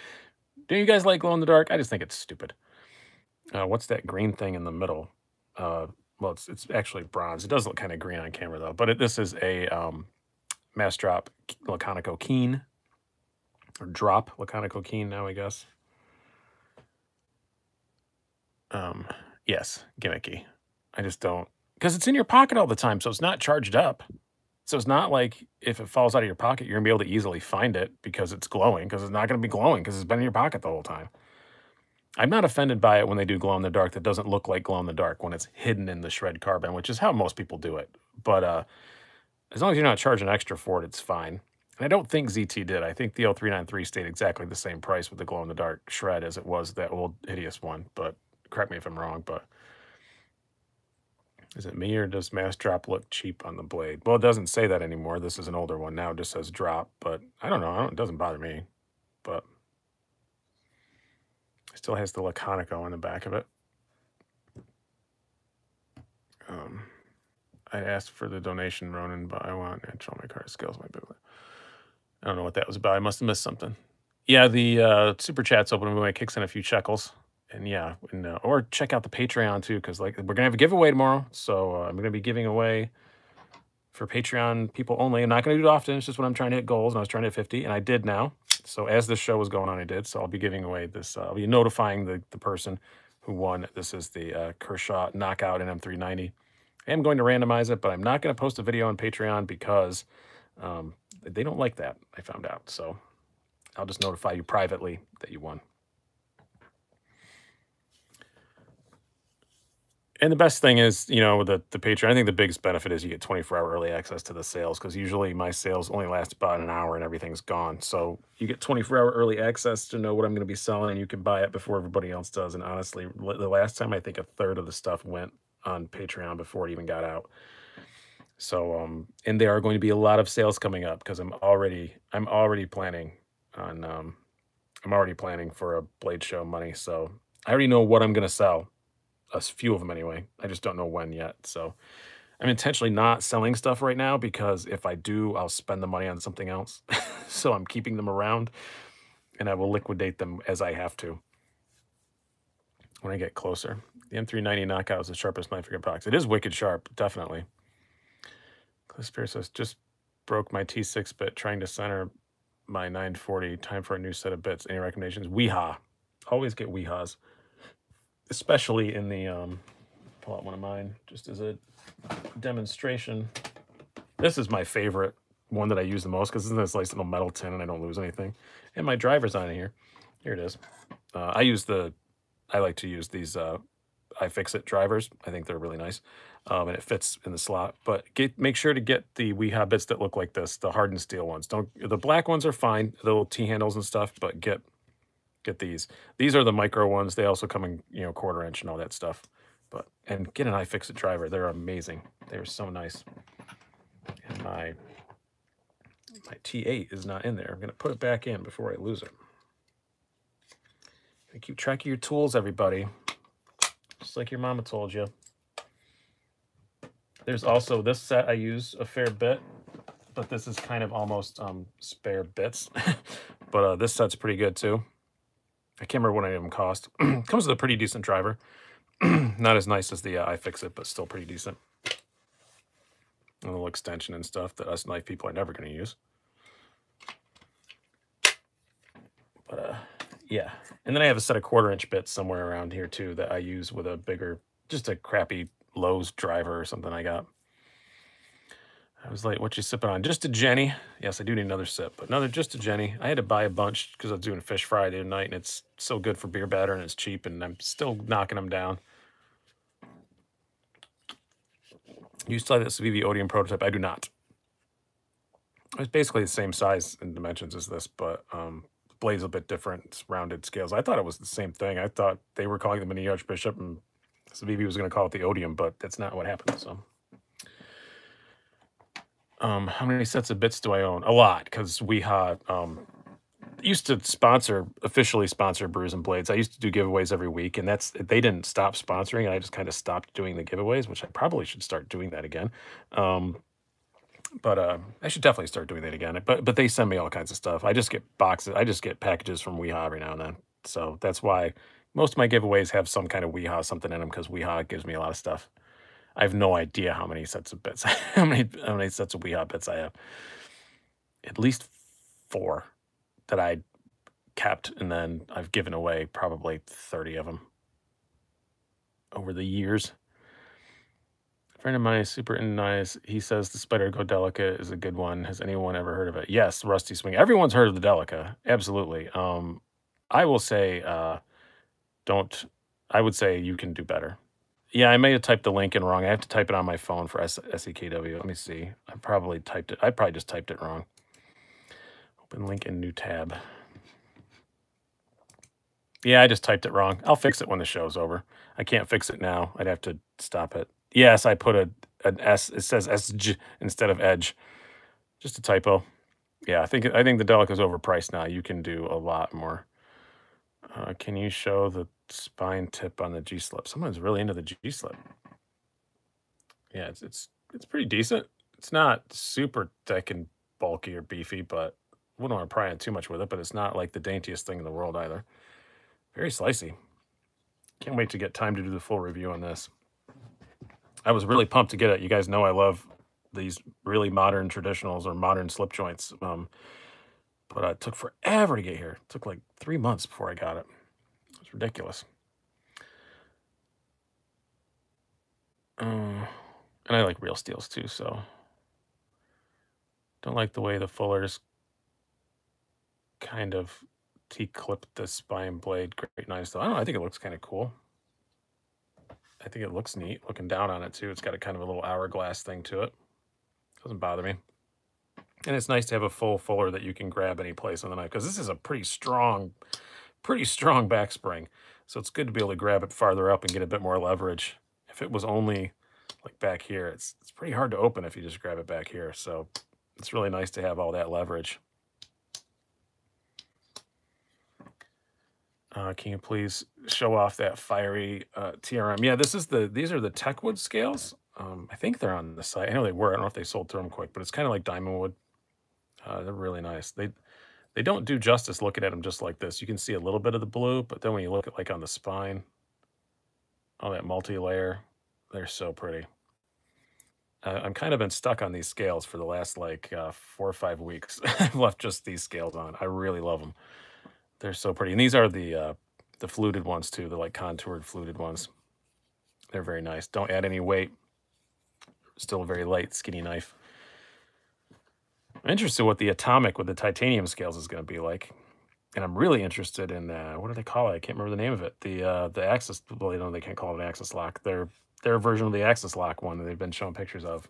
Speaker 1: Do you guys like glow in the dark? I just think it's stupid. Uh, what's that green thing in the middle? Uh, well, it's it's actually bronze. It does look kind of green on camera though. But it, this is a um, mass drop Laconico Keen or drop Laconico Keen now, I guess. Um, yes, gimmicky. I just don't because it's in your pocket all the time, so it's not charged up. So it's not like if it falls out of your pocket, you're gonna be able to easily find it because it's glowing, because it's not gonna be glowing because it's been in your pocket the whole time. I'm not offended by it when they do glow in the dark that doesn't look like glow in the dark when it's hidden in the shred carbon, which is how most people do it. But uh, as long as you're not charging extra for it, it's fine. And I don't think ZT did. I think the L393 stayed exactly the same price with the glow in the dark shred as it was that old hideous one. But correct me if I'm wrong, but is it me or does Massdrop look cheap on the blade? Well, it doesn't say that anymore. This is an older one now. It just says drop, but I don't know. I don't, it doesn't bother me, but it still has the Laconico on the back of it. Um, I asked for the donation, Ronan, but I want show my card skills. My booklet. I don't know what that was about. I must have missed something. Yeah, the uh, super chat's open it kicks in a few shekels and yeah, and, uh, or check out the Patreon too, because like we're gonna have a giveaway tomorrow. So uh, I'm gonna be giving away for Patreon people only. I'm not gonna do it often. It's just when I'm trying to hit goals, and I was trying to hit 50, and I did now. So as this show was going on, I did. So I'll be giving away this. Uh, I'll be notifying the the person who won. This is the uh, Kershaw Knockout in M390. I am going to randomize it, but I'm not going to post a video on Patreon because um, they don't like that. I found out. So I'll just notify you privately that you won. And the best thing is, you know, the the Patreon. I think the biggest benefit is you get 24 hour early access to the sales because usually my sales only last about an hour and everything's gone. So you get 24 hour early access to know what I'm going to be selling, and you can buy it before everybody else does. And honestly, the last time I think a third of the stuff went on Patreon before it even got out. So um, and there are going to be a lot of sales coming up because I'm already I'm already planning on um, I'm already planning for a Blade Show money. So I already know what I'm going to sell a few of them anyway. I just don't know when yet. So I'm intentionally not selling stuff right now because if I do, I'll spend the money on something else. (laughs) so I'm keeping them around and I will liquidate them as I have to when I get closer. The M390 knockout is the sharpest knife good box. It is wicked sharp, definitely. Cliff Spear says, just broke my T6 bit trying to center my 940. Time for a new set of bits. Any recommendations? Wiha. Always get Wihas especially in the, um, pull out one of mine just as a demonstration. This is my favorite one that I use the most because it's this nice little metal tin and I don't lose anything. And my driver's on here. Here it is. Uh, I use the, I like to use these uh, iFixit drivers. I think they're really nice. Um, and it fits in the slot. But get make sure to get the Wiha bits that look like this, the hardened steel ones. Don't the black ones are fine, the little T handles and stuff, but get get these. These are the micro ones. They also come in, you know, quarter inch and all that stuff. But, and get an iFixit driver. They're amazing. They're so nice. And my, my T8 is not in there. I'm going to put it back in before I lose it. Keep track of your tools, everybody. Just like your mama told you. There's also this set I use a fair bit, but this is kind of almost um, spare bits. (laughs) but uh, this set's pretty good too. I can't remember what any of them cost. (clears throat) Comes with a pretty decent driver. (clears throat) Not as nice as the uh, iFixit, but still pretty decent. A little extension and stuff that us knife people are never going to use. But uh, yeah. And then I have a set of quarter inch bits somewhere around here too that I use with a bigger, just a crappy Lowe's driver or something I got. I was like, what you sipping on? Just a Genny. Yes, I do need another sip, but another just a Genny. I had to buy a bunch because I was doing a fish fry the other night, and it's so good for beer batter, and it's cheap, and I'm still knocking them down. You still have this VV Odium prototype? I do not. It's basically the same size and dimensions as this, but um, blade's a bit different. Rounded scales. I thought it was the same thing. I thought they were calling the mini Archbishop, and so was going to call it the Odium, but that's not what happened. So. Um, how many sets of bits do I own? A lot, because we had um, used to sponsor officially sponsor Brews and Blades. I used to do giveaways every week, and that's they didn't stop sponsoring. and I just kind of stopped doing the giveaways, which I probably should start doing that again. Um, but uh, I should definitely start doing that again. But but they send me all kinds of stuff. I just get boxes. I just get packages from Wiha every now and then. So that's why most of my giveaways have some kind of Wiha something in them because Wiha gives me a lot of stuff. I have no idea how many sets of bits, (laughs) how many how many sets of Wiha bits I have. At least four that I kept, and then I've given away probably 30 of them over the years. A friend of mine super nice. He says the Spyderco Delica is a good one. Has anyone ever heard of it? Yes, Rusty Swing. Everyone's heard of the Delica. Absolutely. Um, I will say, uh, don't. I would say you can do better. Yeah, I may have typed the link in wrong. I have to type it on my phone for S- SEKW. Let me see. I probably typed it. I probably just typed it wrong. Open link in new tab. Yeah, I just typed it wrong. I'll fix it when the show's over. I can't fix it now. I'd have to stop it. Yes, I put a an S. It says SG instead of Edge. Just a typo. Yeah, I think I think the Delica is overpriced now. You can do a lot more. Uh, can you show the spine tip on the G slip? Someone's really into the G slip. Yeah, it's it's it's pretty decent. It's not super thick and bulky or beefy, but wouldn't want to pry on too much with it. But it's not like the daintiest thing in the world either. Very slicey. Can't wait to get time to do the full review on this. I was really pumped to get it. You guys know I love these really modern traditionals or modern slip joints. Um, but it took forever to get here. It took like three months before I got it. Ridiculous. Uh, and I like real steels too, so don't like the way the fullers kind of T-clipped the spine blade. Great nice though. I don't know, I think it looks kind of cool. I think it looks neat looking down on it too. It's got a kind of a little hourglass thing to it. Doesn't bother me. And it's nice to have a full fuller that you can grab any place on the knife because this is a pretty strong, pretty strong back spring. So it's good to be able to grab it farther up and get a bit more leverage. If it was only like back here, it's, it's pretty hard to open if you just grab it back here. So it's really nice to have all that leverage. Uh, can you please show off that fiery uh, TRM? Yeah, this is the these are the Techwood scales. Um, I think they're on the site. I know they were. I don't know if they sold through them quick, but it's kind of like diamond wood. Uh, they're really nice. They they don't do justice looking at them just like this. You can see a little bit of the blue, but then when you look at like on the spine, all that multi-layer, they're so pretty. Uh, I'm kind of been stuck on these scales for the last like uh, four or five weeks. (laughs) I've left just these scales on. I really love them. They're so pretty. And these are the uh, the fluted ones too, the like contoured fluted ones. They're very nice. Don't add any weight. Still a very light, skinny knife. I'm interested what the atomic with the titanium scales is going to be like. And I'm really interested in, uh, what do they call it? I can't remember the name of it. The uh, the Axis, well, they, know they can't call it an Axis lock. Their, their version of the Axis lock one that they've been showing pictures of.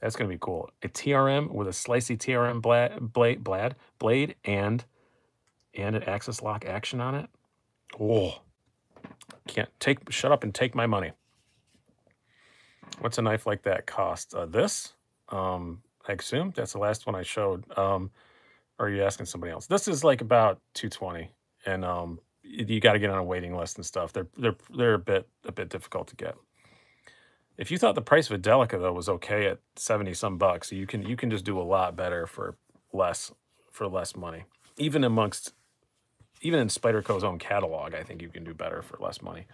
Speaker 1: That's going to be cool. A TRM with a slicey TRM blade, blade, blade, blade and and an axis lock action on it. Oh, can't take, shut up and take my money. What's a knife like that cost? Uh, this, um, I assume that's the last one I showed. Um, or are you asking somebody else? This is like about 220 and, um, you got to get on a waiting list and stuff. They're, they're, they're a bit, a bit difficult to get. If you thought the price of a Delica though was okay at 70 some bucks, you can, you can just do a lot better for less, for less money, even amongst even in Spyderco's own catalog, I think you can do better for less money.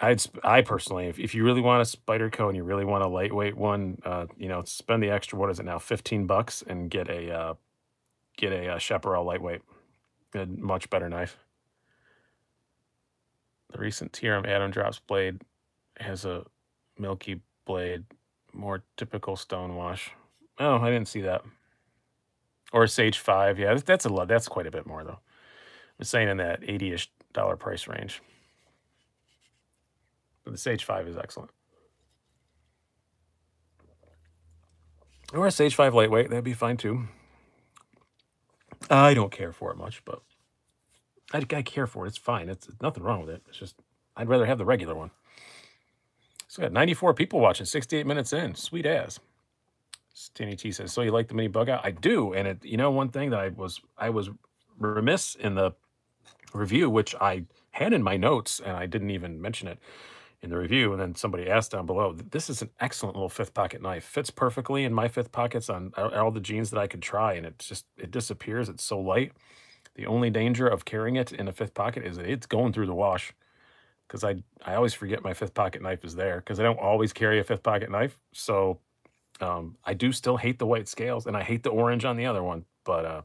Speaker 1: I'd, I personally, if, if you really want a Spyderco and you really want a lightweight one, uh, you know, spend the extra, what is it now, 15 bucks and get a, uh, get a, uh, Chaparral lightweight. A much better knife. The recent TRM Atom Drops blade has a milky blade, more typical stone wash. Oh, I didn't see that. Or Sage 5. Yeah, that's a lot. That's quite a bit more, though. I'm saying in that 80-ish dollar price range. But the Sage 5 is excellent. Or a Sage 5 lightweight. That'd be fine, too. I don't care for it much, but I, I care for it. It's fine. It's, it's nothing wrong with it. It's just I'd rather have the regular one. So got 94 people watching, 68 minutes in. Sweet ass. Stanny T says, "So you like the mini bug out?" I do, and it. You know, one thing that I was I was remiss in the review, which I had in my notes, and I didn't even mention it in the review. And then somebody asked down below, "This is an excellent little fifth pocket knife. Fits perfectly in my fifth pockets on all the jeans that I could try, and it just it disappears. It's so light." The only danger of carrying it in a fifth pocket is that it's going through the wash. Because I I always forget my fifth pocket knife is there because I don't always carry a fifth pocket knife. So um, I do still hate the white scales and I hate the orange on the other one. But uh,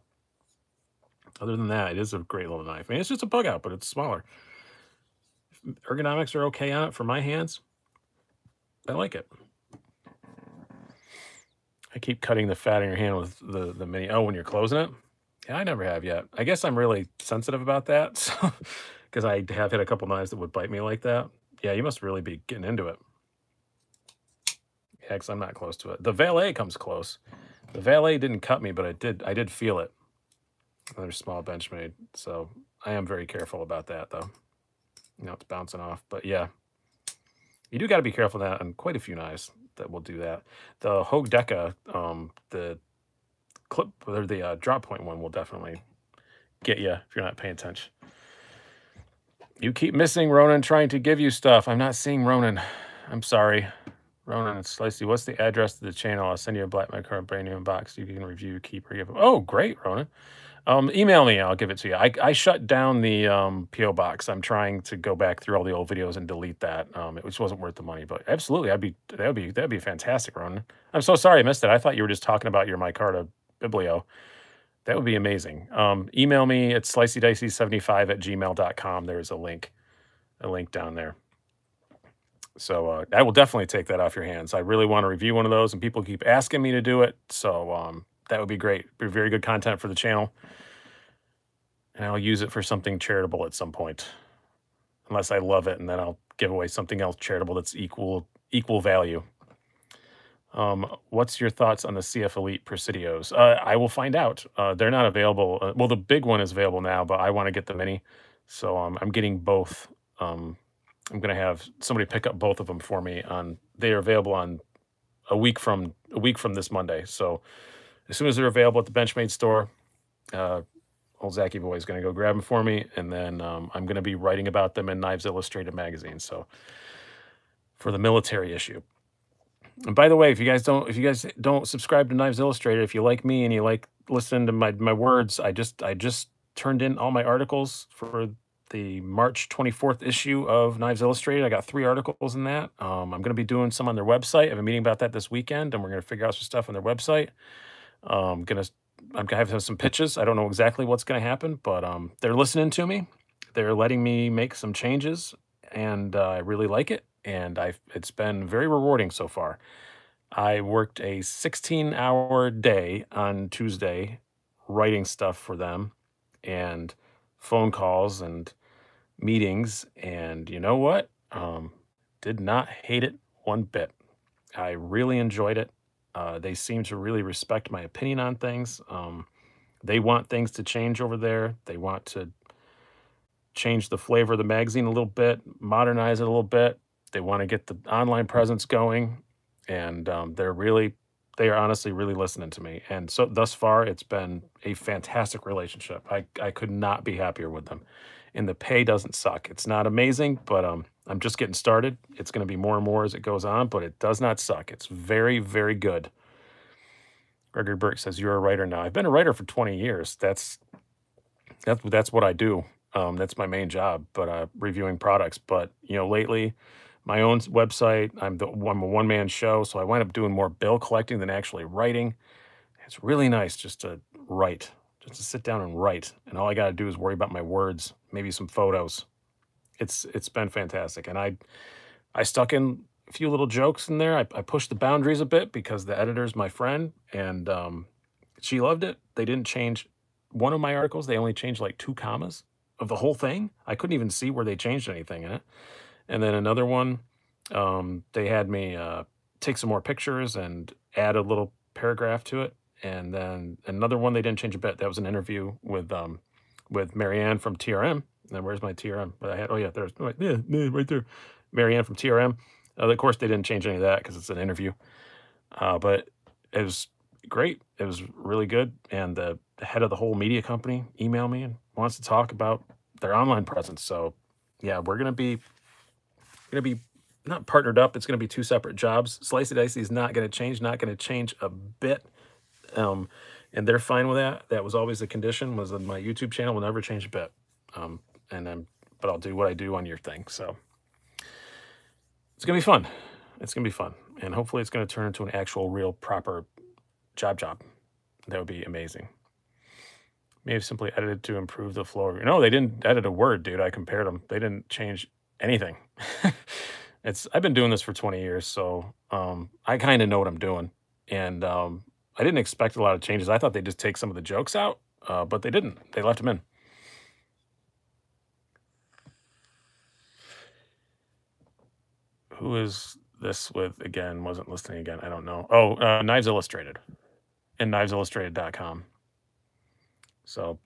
Speaker 1: other than that, it is a great little knife. I mean, it's just a bug out, but it's smaller. Ergonomics are okay on it for my hands. I like it. I keep cutting the fat in your hand with the, the mini. Oh, when you're closing it? Yeah, I never have yet. I guess I'm really sensitive about that. (laughs) So, because I have hit a couple knives that would bite me like that. Yeah, you must really be getting into it. Yeah, because I'm not close to it. The Valet comes close. The Valet didn't cut me, but I did. I did feel it. Another small Benchmade. So I am very careful about that, though. You it's bouncing off. But yeah, you do got to be careful that and quite a few knives that will do that. The Hogue Deka, um, the clip or the uh, drop point one will definitely get you if you're not paying attention. You keep missing Ronan trying to give you stuff. I'm not seeing Ronan. I'm sorry. Ronan and Slicey, what's the address to the channel? I'll send you a Black Micarta Brand New box. You can review, keep, or give. Oh, great, Ronan. Um, email me. I'll give it to you. I, I shut down the um, PO box. I'm trying to go back through all the old videos and delete that. Um, it just wasn't worth the money, but absolutely, I'd be that would be that'd be fantastic, Ronan. I'm so sorry I missed it. I thought you were just talking about your micarta biblio. That would be amazing. Um, email me at sliceyDicey75 at gmail.com. There's a link, a link down there. So uh, I will definitely take that off your hands. I really want to review one of those, and people keep asking me to do it. So um, that would be great. Be very good content for the channel. And I'll use it for something charitable at some point. Unless I love it, and then I'll give away something else charitable that's equal equal value. Um, what's your thoughts on the CF Elite Presidios? Uh, I will find out. Uh, they're not available. Uh, well, the big one is available now, but I want to get the mini. So um, I'm getting both. Um, I'm going to have somebody pick up both of them for me. On They are available on a week from a week from this Monday. So as soon as they're available at the Benchmade store, uh, old Zachy boy is going to go grab them for me, and then um, I'm going to be writing about them in Knives Illustrated magazine. So for the military issue. And by the way, if you guys don't, if you guys don't subscribe to Knives Illustrated, if you like me and you like listening to my my words, I just I just turned in all my articles for the March 24th issue of Knives Illustrated. I got three articles in that. Um, I'm going to be doing some on their website. I have a meeting about that this weekend, and we're going to figure out some stuff on their website. Um, gonna I'm gonna have some pitches. I don't know exactly what's gonna happen, but um, they're listening to me. They're letting me make some changes, and uh, I really like it. And I've it's been very rewarding so far. I worked a 16 hour day on Tuesday writing stuff for them and phone calls and meetings. And you know what? Um, did not hate it one bit. I really enjoyed it. Uh, they seem to really respect my opinion on things. Um, they want things to change over there. They want to change the flavor of the magazine a little bit, modernize it a little bit. They want to get the online presence going, and um, they're really, they are honestly really listening to me. And so thus far, it's been a fantastic relationship. I I could not be happier with them, and the pay doesn't suck. It's not amazing, but um, I'm just getting started. It's going to be more and more as it goes on, but it does not suck. It's very, very good. Gregory Burke says, You're a writer now. I've been a writer for 20 years. That's that's, that's what I do. Um, that's my main job, but uh, reviewing products. But, you know, lately, my own website, I'm, the, I'm a one man show, so I wind up doing more bill collecting than actually writing. It's really nice just to write, just to sit down and write. And all I got to do is worry about my words, maybe some photos it's it's been fantastic, and I I stuck in a few little jokes in there. I, I pushed the boundaries a bit because the editor's my friend, and um, she loved it. They didn't change one of my articles. They only changed like two commas of the whole thing. I couldn't even see where they changed anything in it. And then another one, um, they had me uh, take some more pictures and add a little paragraph to it. And then another one they didn't change a bit. That was an interview with um, with Marianne from TRM, and where's my TRM? But I had, oh yeah, there's right, yeah, right there. Marianne from TRM. Uh, of course, they didn't change any of that because it's an interview. Uh, but it was great. It was really good. And the, the head of the whole media company emailed me and wants to talk about their online presence. So yeah, we're gonna be gonna be not partnered up. It's gonna be two separate jobs. Slicey Dicey is not gonna change. Not gonna change a bit. Um, and they're fine with that. That was always the condition. Was that my YouTube channel will never change a bit. Um, and then, but I'll do what I do on your thing. So it's gonna be fun. It's gonna be fun, and hopefully, it's gonna turn into an actual, real, proper job job. That would be amazing. May have simply edited to improve the flow. No, they didn't edit a word, dude. I compared them. They didn't change anything. (laughs) it's I've been doing this for 20 years, so um, I kind of know what I'm doing. And um, I didn't expect a lot of changes. I thought they'd just take some of the jokes out, uh, but they didn't. They left them in. Who is this with again? Wasn't listening again. I don't know. Oh, uh, Knives Illustrated and KnivesIllustrated.com. So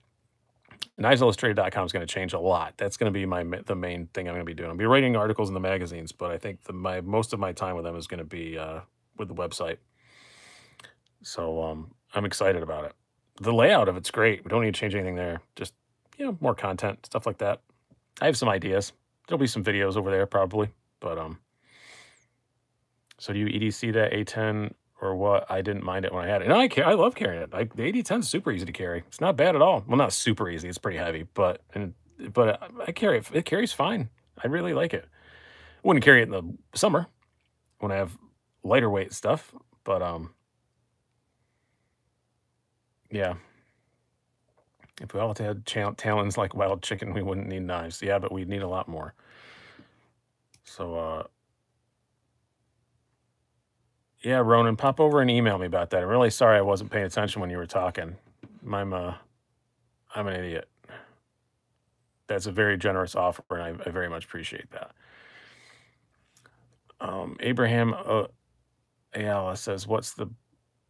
Speaker 1: KnivesIllustrated.com is going to change a lot. That's going to be my the main thing I'm going to be doing. I'll be writing articles in the magazines, but I think the, my most of my time with them is going to be uh, with the website. So um, I'm excited about it. The layout of it's great. We don't need to change anything there. Just you know more content, stuff like that. I have some ideas. There'll be some videos over there probably, but um. So do you EDC that A10 or what? I didn't mind it when I had it. No, I I love carrying it. Like the AD10 is super easy to carry. It's not bad at all. Well, not super easy. It's pretty heavy, but and but I carry it. It carries fine. I really like it. Wouldn't carry it in the summer when I have lighter weight stuff, but um, yeah. If we all had talons like wild chicken, we wouldn't need knives. Yeah, but we'd need a lot more. So uh, yeah, Ronan, pop over and email me about that. I'm really sorry I wasn't paying attention when you were talking. I'm uh, I'm an idiot. That's a very generous offer, and I, I very much appreciate that. Um, Abraham uh, Ayala says, "What's the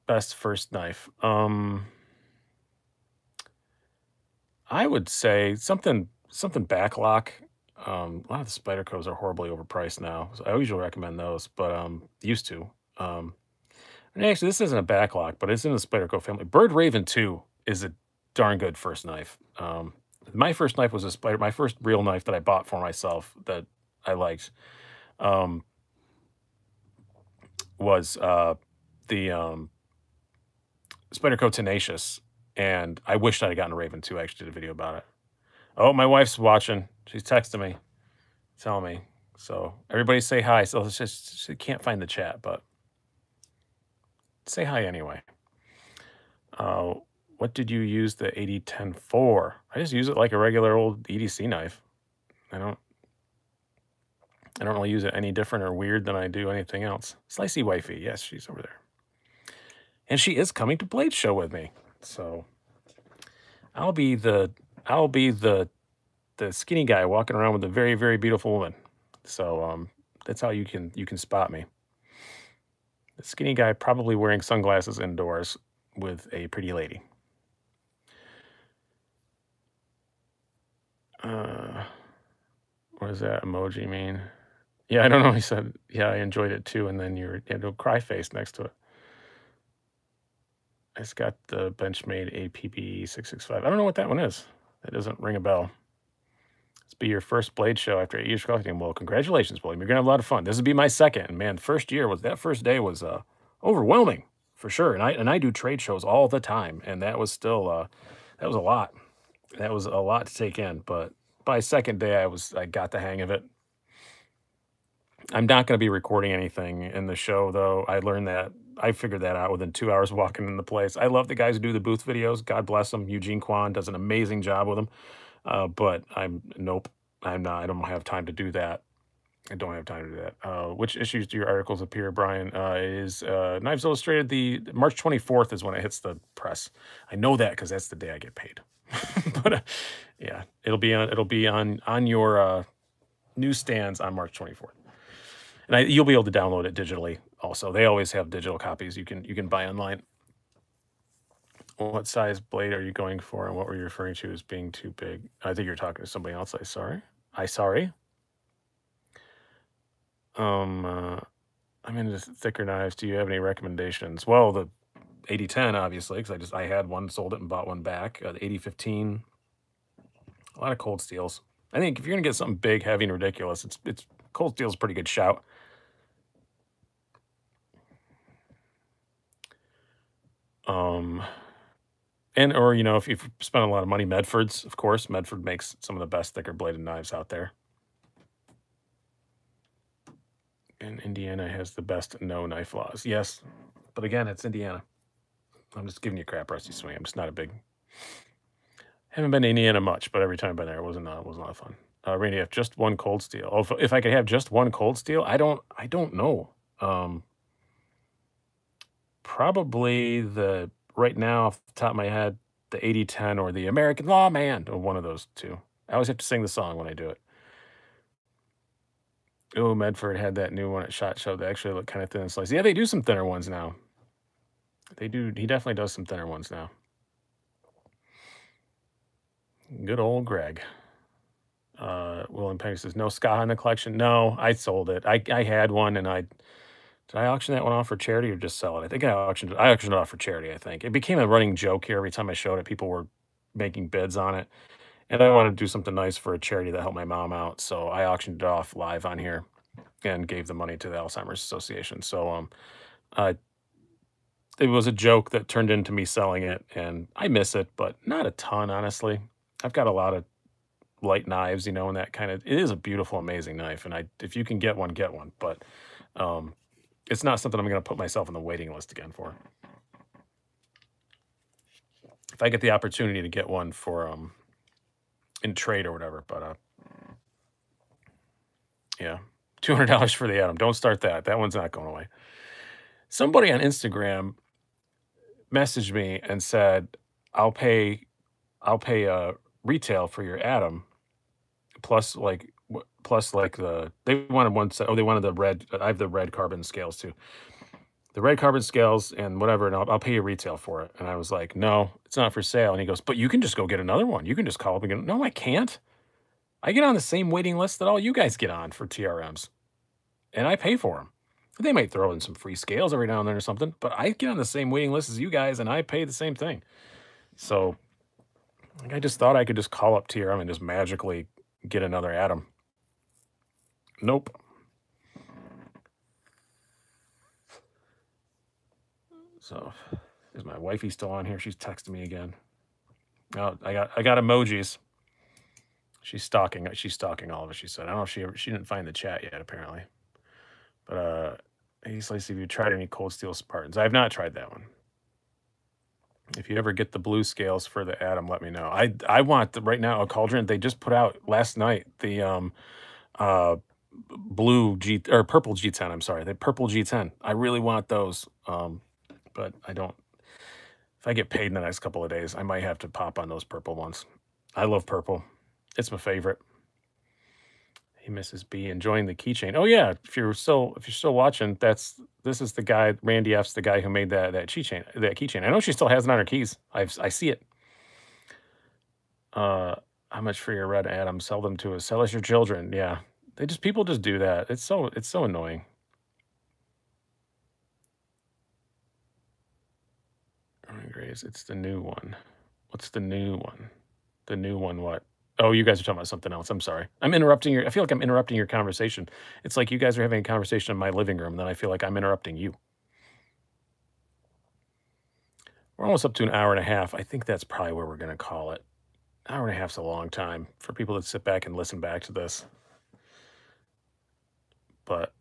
Speaker 1: best first knife?" Um, I would say something something backlock. Um, a lot of the Spydercos are horribly overpriced now. So I usually recommend those, but um, used to. Um, and actually, this isn't a backlock, but it's in the Spyderco family. Byrd Raven 2 is a darn good first knife. Um, my first knife was a spider. My first real knife that I bought for myself that I liked um, was uh, the um, Spyderco Tenacious, and I wished I'd gotten a Raven 2. I actually did a video about it. Oh, my wife's watching. She's texting me, telling me. So everybody say hi. So it's just she can't find the chat, but say hi anyway. Uh, what did you use the 8010 for? I just use it like a regular old EDC knife. I don't I don't really use it any different or weird than I do anything else. Slicey wifey, yes, she's over there. And she is coming to Blade Show with me. So I'll be the I'll be the the skinny guy walking around with a very, very beautiful woman. So um that's how you can you can spot me. The skinny guy probably wearing sunglasses indoors with a pretty lady. Uh, what does that emoji mean? Yeah, I don't know. He said, "Yeah, I enjoyed it too," and then you had a cry face next to it. It's got the Benchmade APB six six five. I don't know what that one is. That doesn't ring a bell. This be your first Blade show after eight years collecting. Well, congratulations, William. You're gonna have a lot of fun. This would be my second. And man, first year was that first day was uh, overwhelming for sure. And I and I do trade shows all the time, and that was still uh, that was a lot. That was a lot to take in. But by second day, I was I got the hang of it. I'm not going to be recording anything in the show, though. I learned that I figured that out within two hours walking in the place. I love the guys who do the booth videos. God bless them. Eugene Kwan does an amazing job with them. Uh, but I'm nope. I'm not. I don't have time to do that. I don't have time to do that. Uh, which issues do your articles appear, Brian? Uh, is uh, Knives Illustrated the March 24th is when it hits the press. I know that because that's the day I get paid. (laughs) but uh, yeah, it'll be on. It'll be on on your uh, newsstands on March 24th and I, you'll be able to download it digitally. Also, they always have digital copies you can you can buy online. What size blade are you going for, and what were you referring to as being too big? I think you're talking to somebody else. I sorry. I sorry. Um, uh, I'm into thicker knives. Do you have any recommendations? Well, the 8010, obviously, because I just I had one, sold it, and bought one back. Uh, the 8015. A lot of cold steels. I think if you're gonna get something big, heavy, and ridiculous, it's it's cold steel's a pretty good shout. Um, And or you know, if you've spent a lot of money, Medford's, of course. Medford makes some of the best thicker bladed knives out there. And Indiana has the best no knife laws. Yes, but again, it's Indiana. I'm just giving you crap, Rusty Swing. I'm just not a big. Haven't been to Indiana much, but every time I've been there, it wasn't uh, was a lot of fun. Uh, Randy, if just one cold steel. Oh, if, if I could have just one cold steel, I don't. I don't know. Um, probably the right now off the top of my head, the 8010 or the American Lawman, or one of those two. I always have to sing the song when I do it. Oh, Medford had that new one at Shot Show. They actually look kind of thin and sliced. Yeah, they do some thinner ones now. They do. He definitely does some thinner ones now. Good old Greg. Uh, William Penny says, no ska in the collection. No, I sold it. I, I had one and I, did I auction that one off for charity or just sell it? I think I auctioned it. I auctioned it off for charity, I think. It became a running joke here. Every time I showed it, people were making bids on it. And I wanted to do something nice for a charity that helped my mom out. So I auctioned it off live on here and gave the money to the Alzheimer's Association. So um, it was a joke that turned into me selling it. And I miss it, but not a ton, honestly. I've got a lot of light knives, you know, and that kind of, it is a beautiful, amazing knife. And I, if you can get one, get one. But um, it's not something I'm going to put myself on the waiting list again for. If I get the opportunity to get one for um, in trade or whatever. But uh, yeah, two hundred dollars for the Atom. Don't start that. That one's not going away. Somebody on Instagram messaged me and said, "I'll pay, I'll pay uh, retail for your Atom, plus like plus like the they wanted one set. Oh, they wanted the red. I have the red carbon scales too." the red carbon scales and whatever, and I'll, I'll, pay you retail for it. And I was like, no, it's not for sale. And he goes, but you can just go get another one. You can just call up and get, no, I can't. I get on the same waiting list that all you guys get on for TRMs, and I pay for them. They might throw in some free scales every now and then or something, but I get on the same waiting list as you guys, and I pay the same thing. So like I just thought I could just call up TRM and just magically get another Atom. Nope. So is my wifey still on here? She's texting me again. Oh, I got I got emojis. She's stalking. She's stalking all of us. She said. I don't know if she ever, she didn't find the chat yet apparently. But uh, he's like, have you tried any cold steel Spartans? I have not tried that one. If you ever get the blue scales for the Atom, let me know. I I want the, right now a cauldron. They just put out last night the um uh blue G or purple G10. I'm sorry, the purple G10. I really want those. Um, but I don't. If I get paid in the next couple of days, I might have to pop on those purple ones. I love purple. It's my favorite. Hey, Mrs. B, enjoying the keychain. Oh yeah, if you're still if you're still watching, that's this is the guy Randy F's the guy who made that that keychain that keychain. I know she still has it on her keys. I've I see it. Uh, how much for your red Atom? Sell them to us. Sell us your children. Yeah, they just people just do that. It's so it's so annoying. Grace. It's the new one. What's the new one? The new one, what? Oh, you guys are talking about something else. I'm sorry. I'm interrupting your, I feel like I'm interrupting your conversation. It's like you guys are having a conversation in my living room, and then I feel like I'm interrupting you. We're almost up to an hour and a half. I think that's probably where we're going to call it. An hour and a half's a long time for people to sit back and listen back to this. But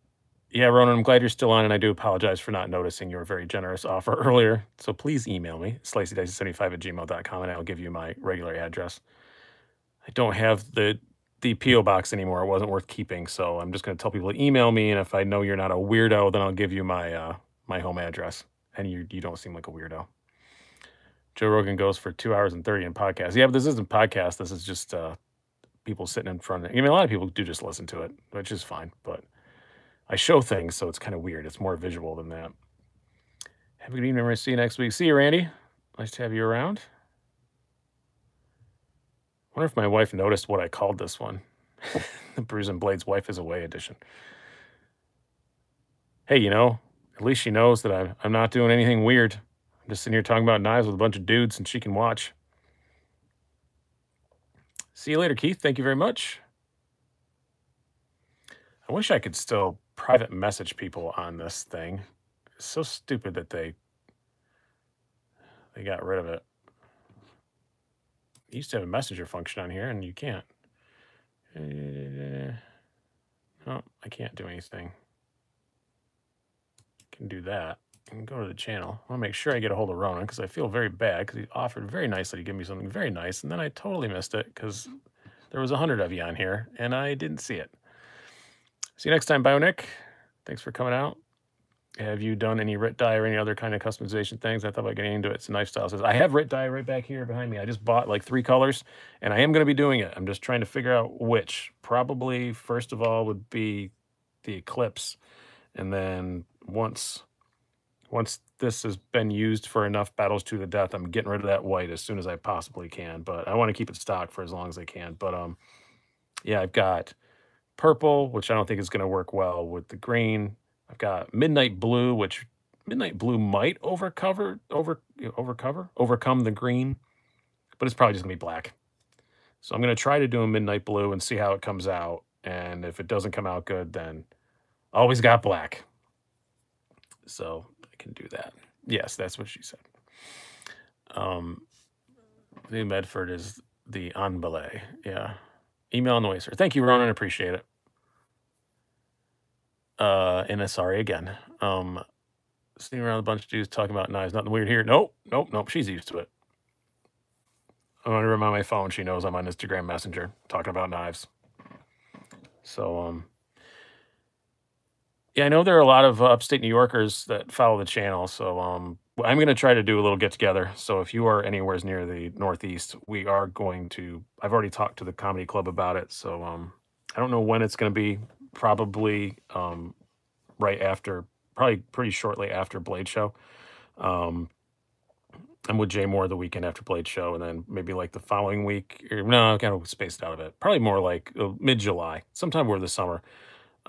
Speaker 1: yeah, Ronan, I'm glad you're still on, and I do apologize for not noticing your very generous offer (laughs) earlier. So please email me, sliceydicey75 at gmail.com, and I'll give you my regular address. I don't have the the P.O. box anymore. It wasn't worth keeping, so I'm just going to tell people to email me, and if I know you're not a weirdo, then I'll give you my uh, my home address, and you, you don't seem like a weirdo. Joe Rogan goes for two hours and 30 in podcast. Yeah, but this isn't podcast. This is just uh, people sitting in front of it. I mean, a lot of people do just listen to it, which is fine, but I show things, so it's kind of weird. It's more visual than that. Have a good evening. See you next week. See you, Randy. Nice to have you around. I wonder if my wife noticed what I called this one. (laughs) the Brews and Blades Wife is Away edition. Hey, you know, at least she knows that I'm, I'm not doing anything weird. I'm just sitting here talking about knives with a bunch of dudes and she can watch. See you later, Keith. Thank you very much. I wish I could still private message people on this thing. It's so stupid that they they got rid of it. I used to have a messenger function on here, and you can't. Uh, oh, I can't do anything. Can do that and go to the channel. I want to make sure I get a hold of Ronan because I feel very bad because he offered very nicely to give me something very nice, and then I totally missed it because there was a hundred of you on here and I didn't see it. See you next time, Bionic. Thanks for coming out. Have you done any RIT dye or any other kind of customization things? I thought about getting into it. It's Knife Style says, I have RIT dye right back here behind me. I just bought like three colors and I am going to be doing it. I'm just trying to figure out which. Probably, first of all, would be the Eclipse. And then once once this has been used for enough battles to the death, I'm getting rid of that white as soon as I possibly can. But I want to keep it stock for as long as I can. But um, yeah, I've got purple, which I don't think is going to work well with the green. I've got midnight blue, which midnight blue might overcover over overcover overcome the green, but it's probably just gonna be black. So I'm gonna try to do a midnight blue and see how it comes out. And if it doesn't come out good, then always got black. So I can do that. Yes, that's what she said. Um, the Medford is the Anbele. Yeah. Email noise. Thank you, Ronan. Appreciate it uh, and sorry again. Um, sitting around a bunch of dudes talking about knives. Nothing weird here. Nope, nope, nope. She's used to it. I'm gonna remind my phone. She knows I'm on Instagram Messenger talking about knives. So, um, yeah, I know there are a lot of upstate New Yorkers that follow the channel. So, um, I'm going to try to do a little get together. So, if you are anywhere near the Northeast, we are going to. I've already talked to the comedy club about it. So, um, I don't know when it's going to be probably um, right after, probably pretty shortly after Blade Show. Um, I'm with Jay Mohr the weekend after Blade Show, and then maybe like the following week. Or, no, I kind of spaced out of it. Probably more like uh, mid July, sometime over the summer.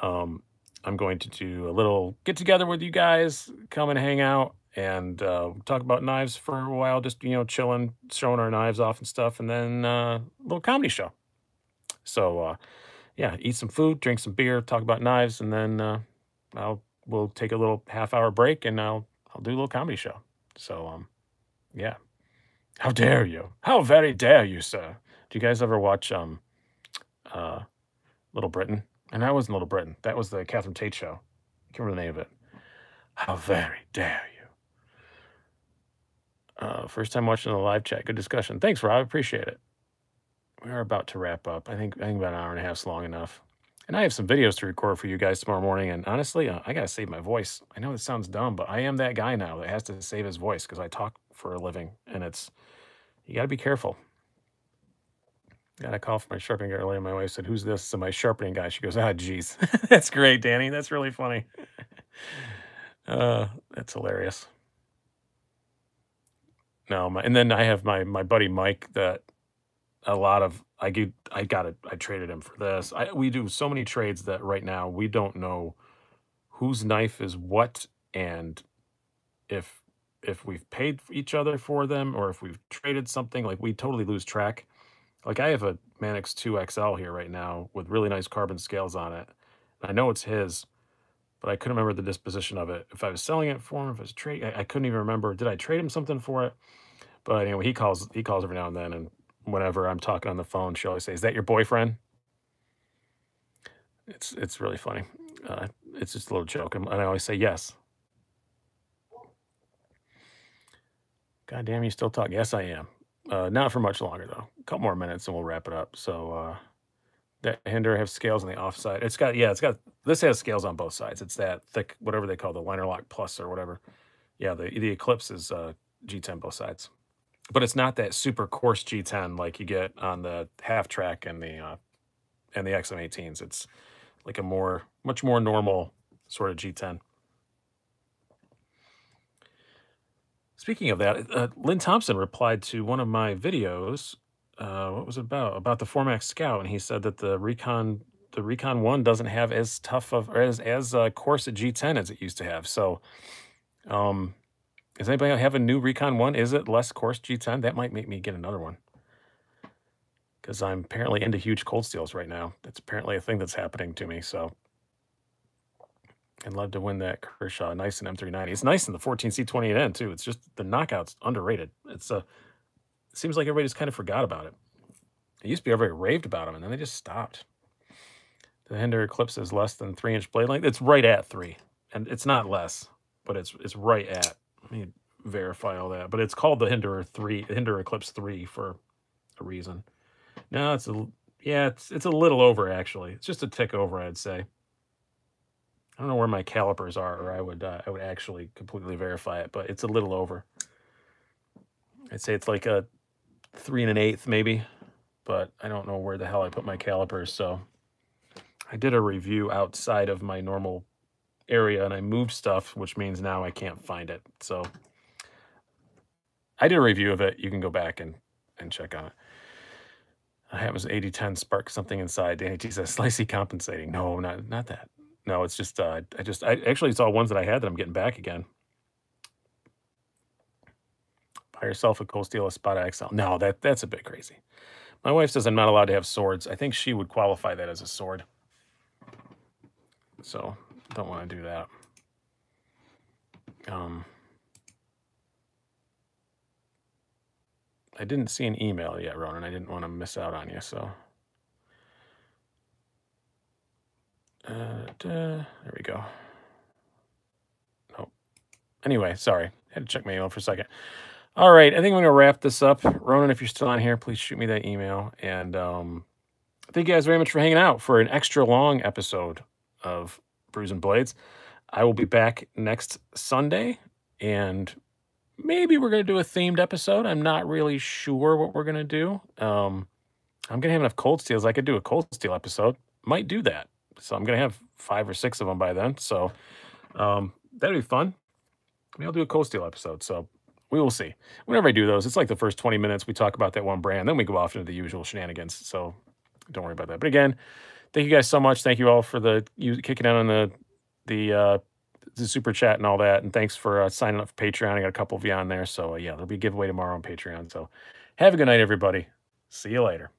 Speaker 1: Um, I'm going to do a little get together with you guys, come and hang out, and uh, talk about knives for a while. Just you know, chilling, showing our knives off and stuff, and then uh, a little comedy show. So uh, yeah, eat some food, drink some beer, talk about knives, and then uh, I'll we'll take a little half hour break and I'll I'll do a little comedy show. So um, yeah. How dare you? How very dare you, sir? Do you guys ever watch um, uh, Little Britain? And that wasn't Little Britain. That was the Catherine Tate show. I can't remember the name of it. How very dare you? Uh, first time watching the live chat. Good discussion. Thanks, Rob. Appreciate it we are about to wrap up. I think I think about an hour and a half is long enough. And I have some videos to record for you guys tomorrow morning. And honestly, uh, I gotta save my voice. I know it sounds dumb, but I am that guy now that has to save his voice because I talk for a living, and it's you gotta be careful. Got a call from my sharpening guy earlier. My wife said, "Who's this?" So my sharpening guy. She goes, "Ah, geez, (laughs) that's great, Danny. That's really funny." (laughs) uh, that's hilarious. No, my, and then I have my my buddy Mike that a lot of I get I got it. I traded him for this. I we do so many trades that right now we don't know whose knife is what and if if we've paid each other for them or if we've traded something like we totally lose track. Like I have a Manix 2 XL here right now with really nice carbon scales on it. I know it's his, but I couldn't remember the disposition of it. If I was selling it for him, if it was trade, I, I couldn't even remember. Did I trade him something for it? But anyway, he calls he calls every now and then and whenever I'm talking on the phone, she always says, "Is that your boyfriend?" It's it's really funny. Uh, it's just a little joke, and I always say yes. God damn, you still talk? Yes, I am. Uh, not for much longer though. A couple more minutes, and we'll wrap it up. So uh, that Hinderer have scales on the offside. It's got yeah, it's got this has scales on both sides. It's that thick, whatever they call the liner lock plus or whatever. Yeah, the the Eclipse is uh, G10 both sides but it's not that super coarse G10 like you get on the half track and the uh, and the XM18s. It's like a more much more normal sort of G10. Speaking of that, uh, Lynn Thompson replied to one of my videos. Uh, what was it about? About the 4-Max Scout, and he said that the Recon the Recon One doesn't have as tough of or as as uh, coarse a G10 as it used to have. So, um, does anybody have a new Recon 1? Is it less coarse G10? That might make me get another one. Because I'm apparently into huge cold steels right now. That's apparently a thing that's happening to me. So I'd love to win that Kershaw Nice in M390. It's nice in the 14C28N too. It's just the knockout's underrated. It's a seems like everybody just kind of forgot about it. It used to be everybody raved about them, and then they just stopped. The Hinderer Eclipse is less than three inch blade length. It's right at three, and it's not less, but it's it's right at. Let me verify all that. But it's called the Hinderer three, Hinderer Eclipse three for a reason. No, it's a yeah, it's it's a little over actually. It's just a tick over, I'd say. I don't know where my calipers are, or I would uh, I would actually completely verify it, but it's a little over. I'd say it's like a three and an eighth, maybe, but I don't know where the hell I put my calipers. So I did a review outside of my normal area, and I moved stuff, which means now I can't find it. So I did a review of it. You can go back and and check on it. I was 8010 spark something inside. Danny T says slicey compensating. No, not not that. No, it's just uh, I just I actually saw ones that I had that I'm getting back again. Buy yourself a Steel Espada XL. No, that that's a bit crazy. My wife says I'm not allowed to have swords. I think she would qualify that as a sword. So don't want to do that. Um, I didn't see an email yet, Ronan. I didn't want to miss out on you, so. Uh, there we go. Nope. Anyway, sorry. Had to check my email for a second. All right, I think I'm going to wrap this up. Ronan, if you're still on here, please shoot me that email. And um, thank you guys very much for hanging out for an extra long episode of Brews and Blades. I will be back next Sunday, and maybe we're going to do a themed episode. I'm not really sure what we're going to do. Um, I'm going to have enough cold steels. I could do a cold steel episode. Might do that. So I'm going to have five or six of them by then. So um, that'd be fun. Maybe I'll do a cold steel episode. So we will see. Whenever I do those, it's like the first 20 minutes we talk about that one brand. Then we go off into the usual shenanigans. So don't worry about that. But again, thank you guys so much. Thank you all for the you kicking out on the the uh, the super chat and all that. And thanks for uh, signing up for Patreon. I got a couple of you on there. So uh, yeah, there'll be a giveaway tomorrow on Patreon. So have a good night, everybody. See you later.